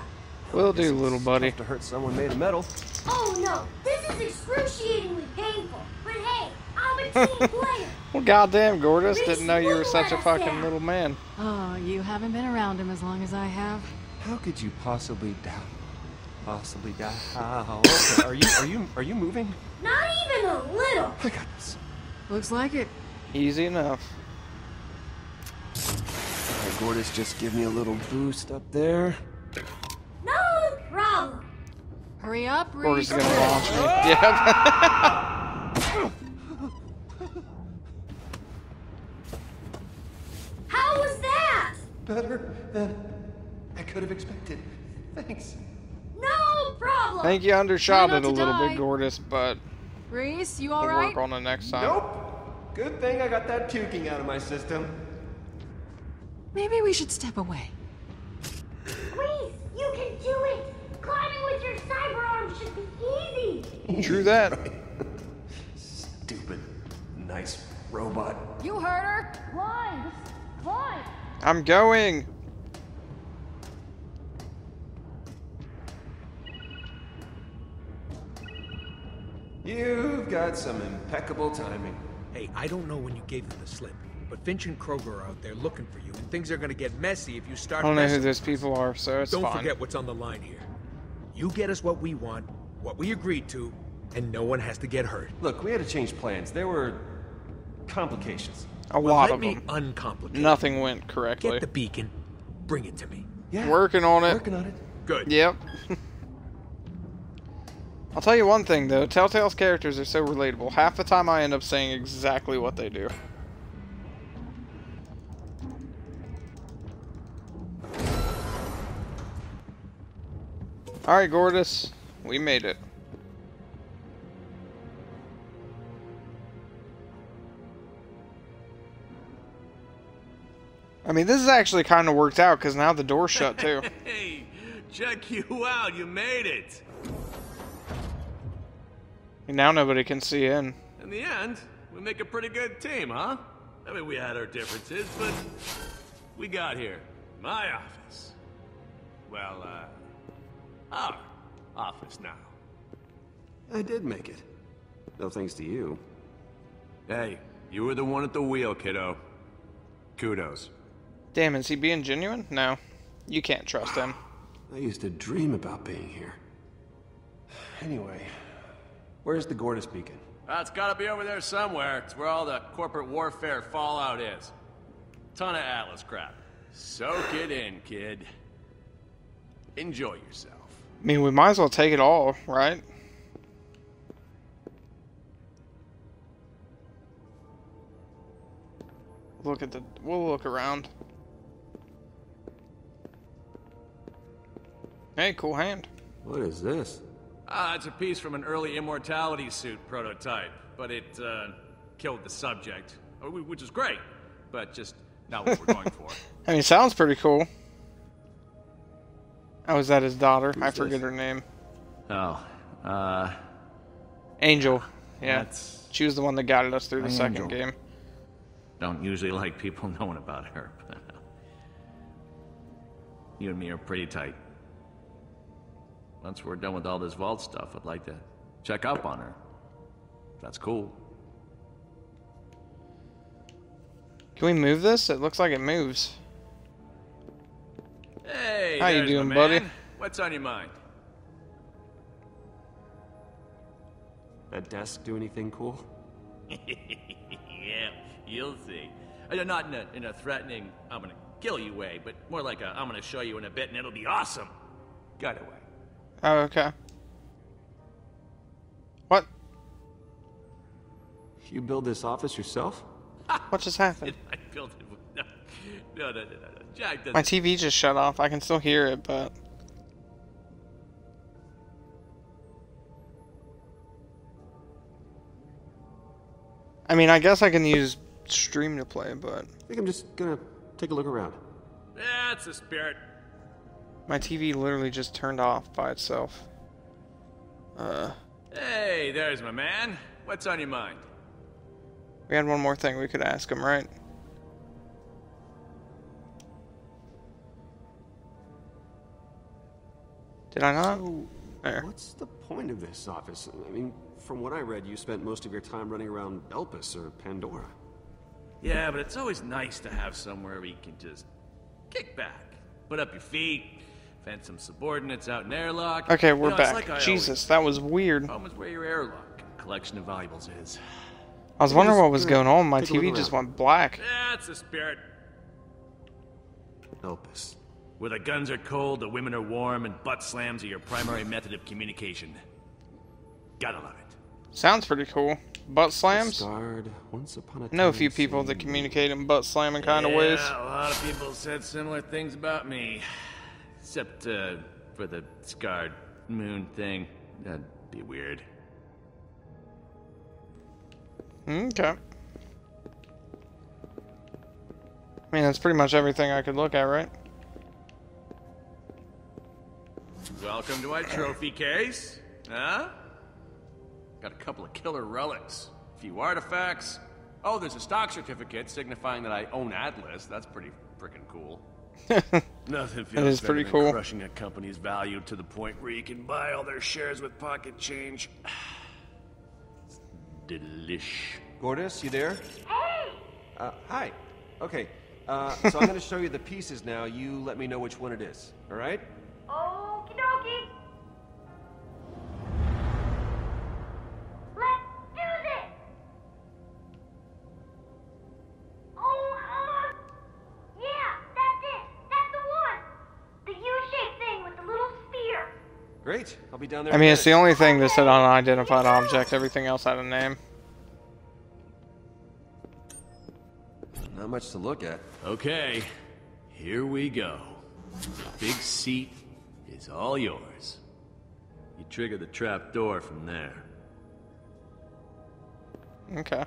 Will do, little buddy. To hurt someone made of metal. Oh no, this is excruciatingly painful. But hey, I'm a team player. Well, goddamn, Gortys, didn't know you were such a fucking down. little man. Oh, you haven't been around him as long as I have. How could you possibly doubt? Possibly doubt? How? Okay, are you are you are you moving? Not even a little. I got this. Looks like it. Easy enough. Alright, Gortys, just give me a little boost up there. No problem. Hurry up, Gortys Rhys. is gonna launch me. Yep. How was that? Better than I could have expected. Thanks. No problem. I think you undershot it a little die. bit, Gortys, but Rhys, you we'll alright? work on the next time. Nope. Good thing I got that puking out of my system. Maybe we should step away. Rhys, you can do it. Climbing with your cyber arm should be easy. True that. Stupid, nice robot. You heard her. Climb. Just climb. I'm going. You've got some impeccable timing. Hey, I don't know when you gave them the slip, but Finch and Kroger are out there looking for you, and things are gonna get messy if you start. I don't know who those people are, so it's Don't fine. forget what's on the line here. You get us what we want, what we agreed to, and no one has to get hurt. Look, we had to change plans. There were complications. A Well, lot let of me them. uncomplicate. Nothing went correctly. Get the beacon. Bring it to me. Yeah, Working on it. working on it. Good. Yep. I'll tell you one thing though, Telltale's characters are so relatable. Half the time I end up saying exactly what they do. Alright, Gortys. We made it. I mean, this has actually kind of worked out because now the door's shut too. Hey, check you out. You made it. And now nobody can see in. In the end, we make a pretty good team, huh? I mean, we had our differences, but we got here. My office. Well, uh, our office now. I did make it. No thanks to you. Hey, you were the one at the wheel, kiddo. Kudos. Damn, is he being genuine? No. You can't trust him. I used to dream about being here. Anyway, where's the Gortys beacon? Uh, it's gotta be over there somewhere. It's where all the corporate warfare fallout is. Ton of Atlas crap. Soak it in, kid. Enjoy yourself. I mean, we might as well take it all, right? Look at the. We'll look around. Hey, cool hand. What is this? Ah, it's a piece from an early immortality suit prototype, but it uh, killed the subject, uh, which is great, but just not what we're going for. I mean, sounds pretty cool. Oh, is that his daughter? I forget this? her name. Oh, uh, Angel. Yeah. That's She was the one that guided us through the second Angel. game. don't usually like people knowing about her. but you and me are pretty tight. Once we're done with all this vault stuff, I'd like to check up on her. That's cool. Can we move this? It looks like it moves. Hey, How you doing, buddy? What's on your mind? That desk do anything cool? yeah, you'll see. Uh, Not in a, in a threatening, I'm gonna kill you way, but more like a, I'm gonna show you in a bit and it'll be awesome. Got away. Oh, okay. What? You build this office yourself? What just happened? I built it. with- No, no, no, no, no. Jack doesn't. My TV just shut off. I can still hear it, but I mean, I guess I can use stream to play, but I think I'm just gonna take a look around. That's the spirit. My TV literally just turned off by itself. Uh, Hey, there's my man. What's on your mind? we had one more thing we could ask him, right? Did I not? There. What's the point of this office? I mean, from what I read, you spent most of your time running around Elpis or Pandora. Yeah, but it's always nice to have somewhere where you can just kick back, put up your feet, fence some subordinates out in airlock. Okay, we're know, back. like I Jesus, that was weird. Home is where your airlock collection of valuables is. I was wondering what was gonna on. My take a look TV just went black. That's the spirit. Elpis. Where the guns are cold, the women are warm, and butt slams are your primary method of communication. Gotta love it. Sounds pretty cool. Butt slams? Scarred, once upon a I know a few people that communicate in butt slamming kind of ways. a lot of people said similar things about me. Except, uh, for the scarred moon thing. That'd be weird. Okay. I mean, that's pretty much everything I could look at, right? Welcome to my trophy case. Huh? Got a couple of killer relics, a few artifacts. Oh, there's a stock certificate signifying that I own Atlas. That's pretty freaking cool. Nothing feels is better pretty than cool. crushing a company's value to the point where you can buy all their shares with pocket change. Delish. Gortys, you there? Hey! Uh, hi. Okay. Uh, so I'm gonna show you the pieces now. You let me know which one it is. All right? Okie dokie. Great. I'll be down there. I mean, a it's the only thing that said unidentified object. Everything else had a name. Not much to look at. Okay, here we go. The big seat is all yours. You trigger the trap door from there. Okay.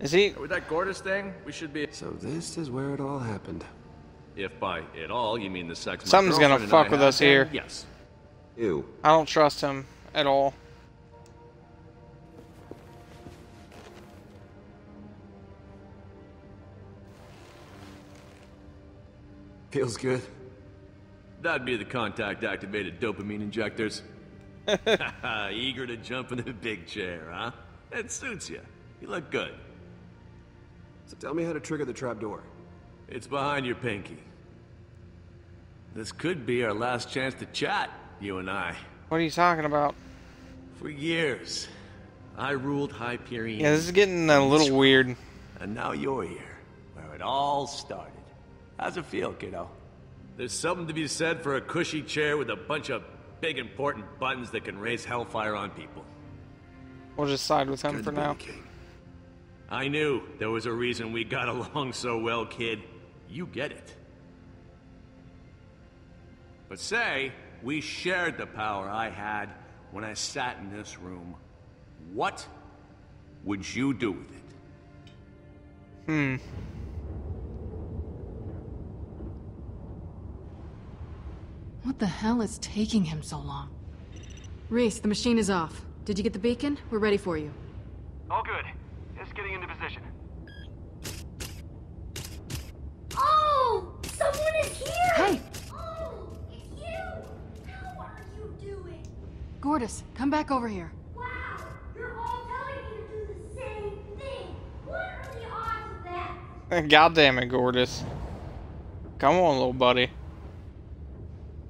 Is he? With that Gortys thing, we should be. So this is where it all happened. If by it all you mean the sex. my Something's gonna fuck with us here. Yes. Ew. I don't trust him at all. Feels good. That'd be the contact-activated dopamine injectors. Eager to jump in the big chair, huh? It suits you. You look good. So tell me how to trigger the trap door. It's behind your pinky. This could be our last chance to chat, you and I. What are you talking about? For years, I ruled Hyperion. Yeah, this is getting a little weird. And now you're here, where it all started. How's it feel, kiddo? There's something to be said for a cushy chair with a bunch of big important buttons that can raise hellfire on people. We'll just side with him for now. I knew there was a reason we got along so well, kid. You get it. But say, we shared the power I had when I sat in this room. What would you do with it? Hmm. What the hell is taking him so long? Rhys, the machine is off. Did you get the beacon? We're ready for you. All good. Just getting into position. Oh! Someone is here! Hey! Oh, it's you! How are you doing? Gortys, come back over here. Wow! You're all telling me to do the same thing! What are the odds of that? God damn it, Gortys. Come on, little buddy.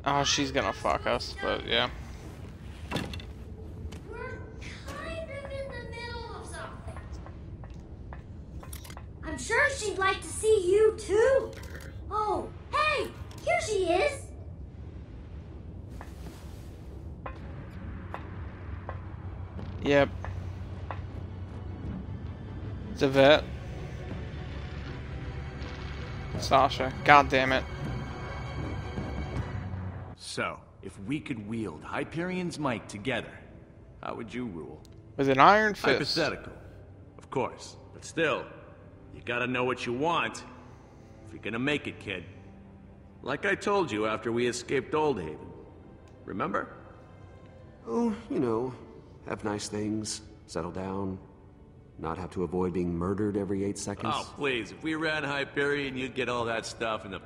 Oh, she's gonna fuck us, but yeah. We're kind of in the middle of something. I'm sure she'd like to see you too. Oh, hey! Here she is? Yep. It's Yvette. Sasha. God damn it. So, if we could wield Hyperion's might together, how would you rule? With an iron fist. Hypothetical. Of course. But still, you gotta know what you want if you're gonna make it, kid. Like I told you after we escaped Old Haven. Remember? Oh, you know, have nice things, settle down, not have to avoid being murdered every eight seconds. Oh, please. If we ran Hyperion, you'd get all that stuff in the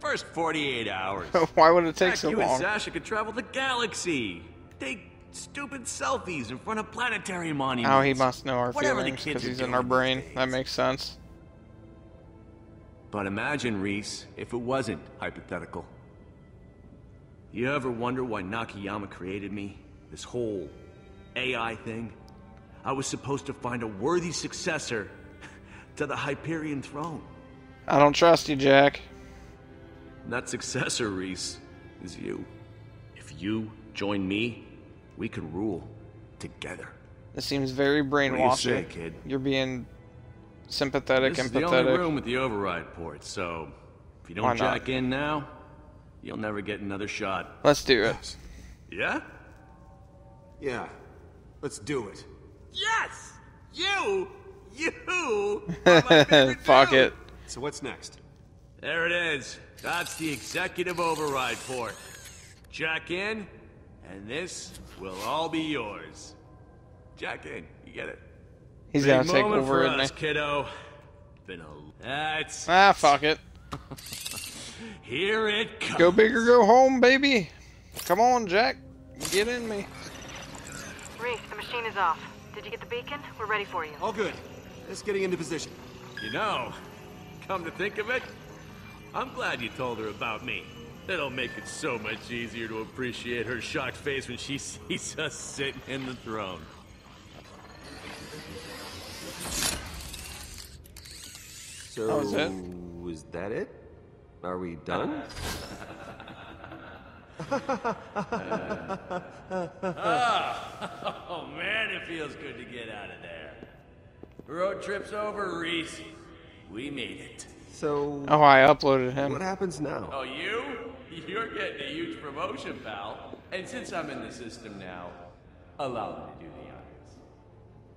first 48 hours. Why would it take Heck, so you long? and Sasha could travel the galaxy. Take stupid selfies in front of planetary monuments. Oh, he must know our Whatever the feelings kids because he's in our brain. days. That makes sense. But imagine, Rhys, if it wasn't hypothetical. You ever wonder why Nakayama created me? This whole AI thing? I was supposed to find a worthy successor to the Hyperion throne. I don't trust you, Jack. And that successor, Rhys, is you. If you join me, we can rule together. This seems very do you brainwashing. say, kid? You're being sympathetic, This is empathetic. the only room with the override port, so if you don't not? jack in now, you'll never get another shot. Let's do it. Yeah? Yeah, let's do it. Yes! You! You! Fuck it. So what's next? There it is. That's the executive override port. Jack in, and this will all be yours. Jack in. You get it? He's Big gonna take moment over, for isn't he? kiddo. Been a... That's... Ah, fuck it. Here it comes. Go big or go home, baby. Come on, Jack. Get in me. Rhys, the machine is off. Did you get the beacon? We're ready for you. All good. Just getting into position. You know, come to think of it, I'm glad you told her about me. It'll make it so much easier to appreciate her shocked face when she sees us sitting in the throne. So, That was it? is that it? Are we done? Ah, oh man, it feels good to get out of there. Road trip's over, Rhys. We made it. So, Oh, I uploaded him. what happens now? Oh, you? You're getting a huge promotion, pal. And since I'm in the system now, allow me to do the honors.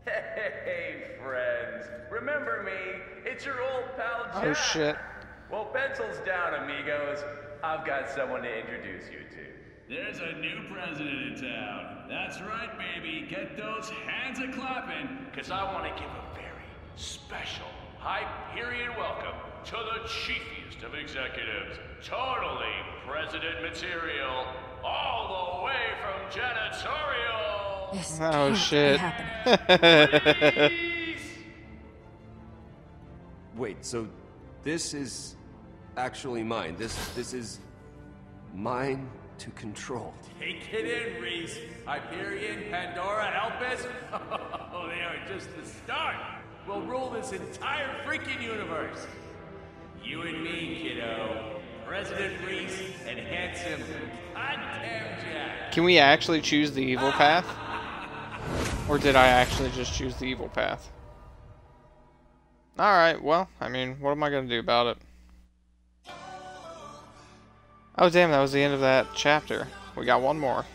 Hey, friends. Remember me? It's your old pal oh, Jack. Oh shit. Well, pencils down, amigos. I've got someone to introduce you to. There's a new president in town. That's right, baby. Get those hands a clapping. Because I want to give a very special Hyperion welcome to the chiefiest of executives. Totally president material. All the way from janitorial. This Oh shit. Wait, so this is actually mine. This this is mine to control. Take it in, Rhys. Hyperion, Pandora, Elpis. Oh, they are just the start. We'll rule this entire freaking universe. You and me, kiddo. President Rhys and handsome goddamn Jack. Can we actually choose the evil ah! path? Or did I actually just choose the evil path? Alright, well, I mean, what am I gonna do about it? Oh damn, that was the end of that chapter. We got one more.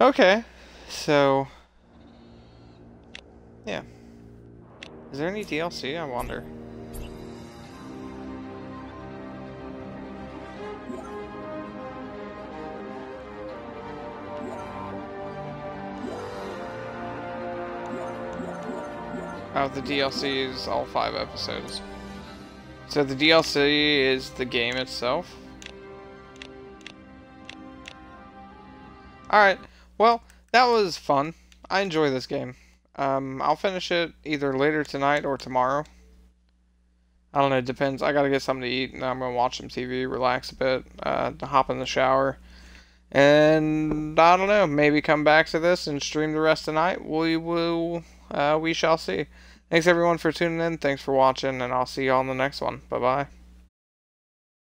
Okay, so... Yeah. Is there any DLC? I wonder. The DLC is all five episodes. So the DLC is the game itself. Alright, well, that was fun. I enjoy this game. Um, I'll finish it either later tonight or tomorrow. I don't know, it depends. I gotta get something to eat, and I'm gonna watch some TV, relax a bit, uh, hop in the shower. And I don't know, maybe come back to this and stream the rest of the night. We will, uh, we shall see. Thanks everyone for tuning in. Thanks for watching, and I'll see you all in the next one. Bye bye.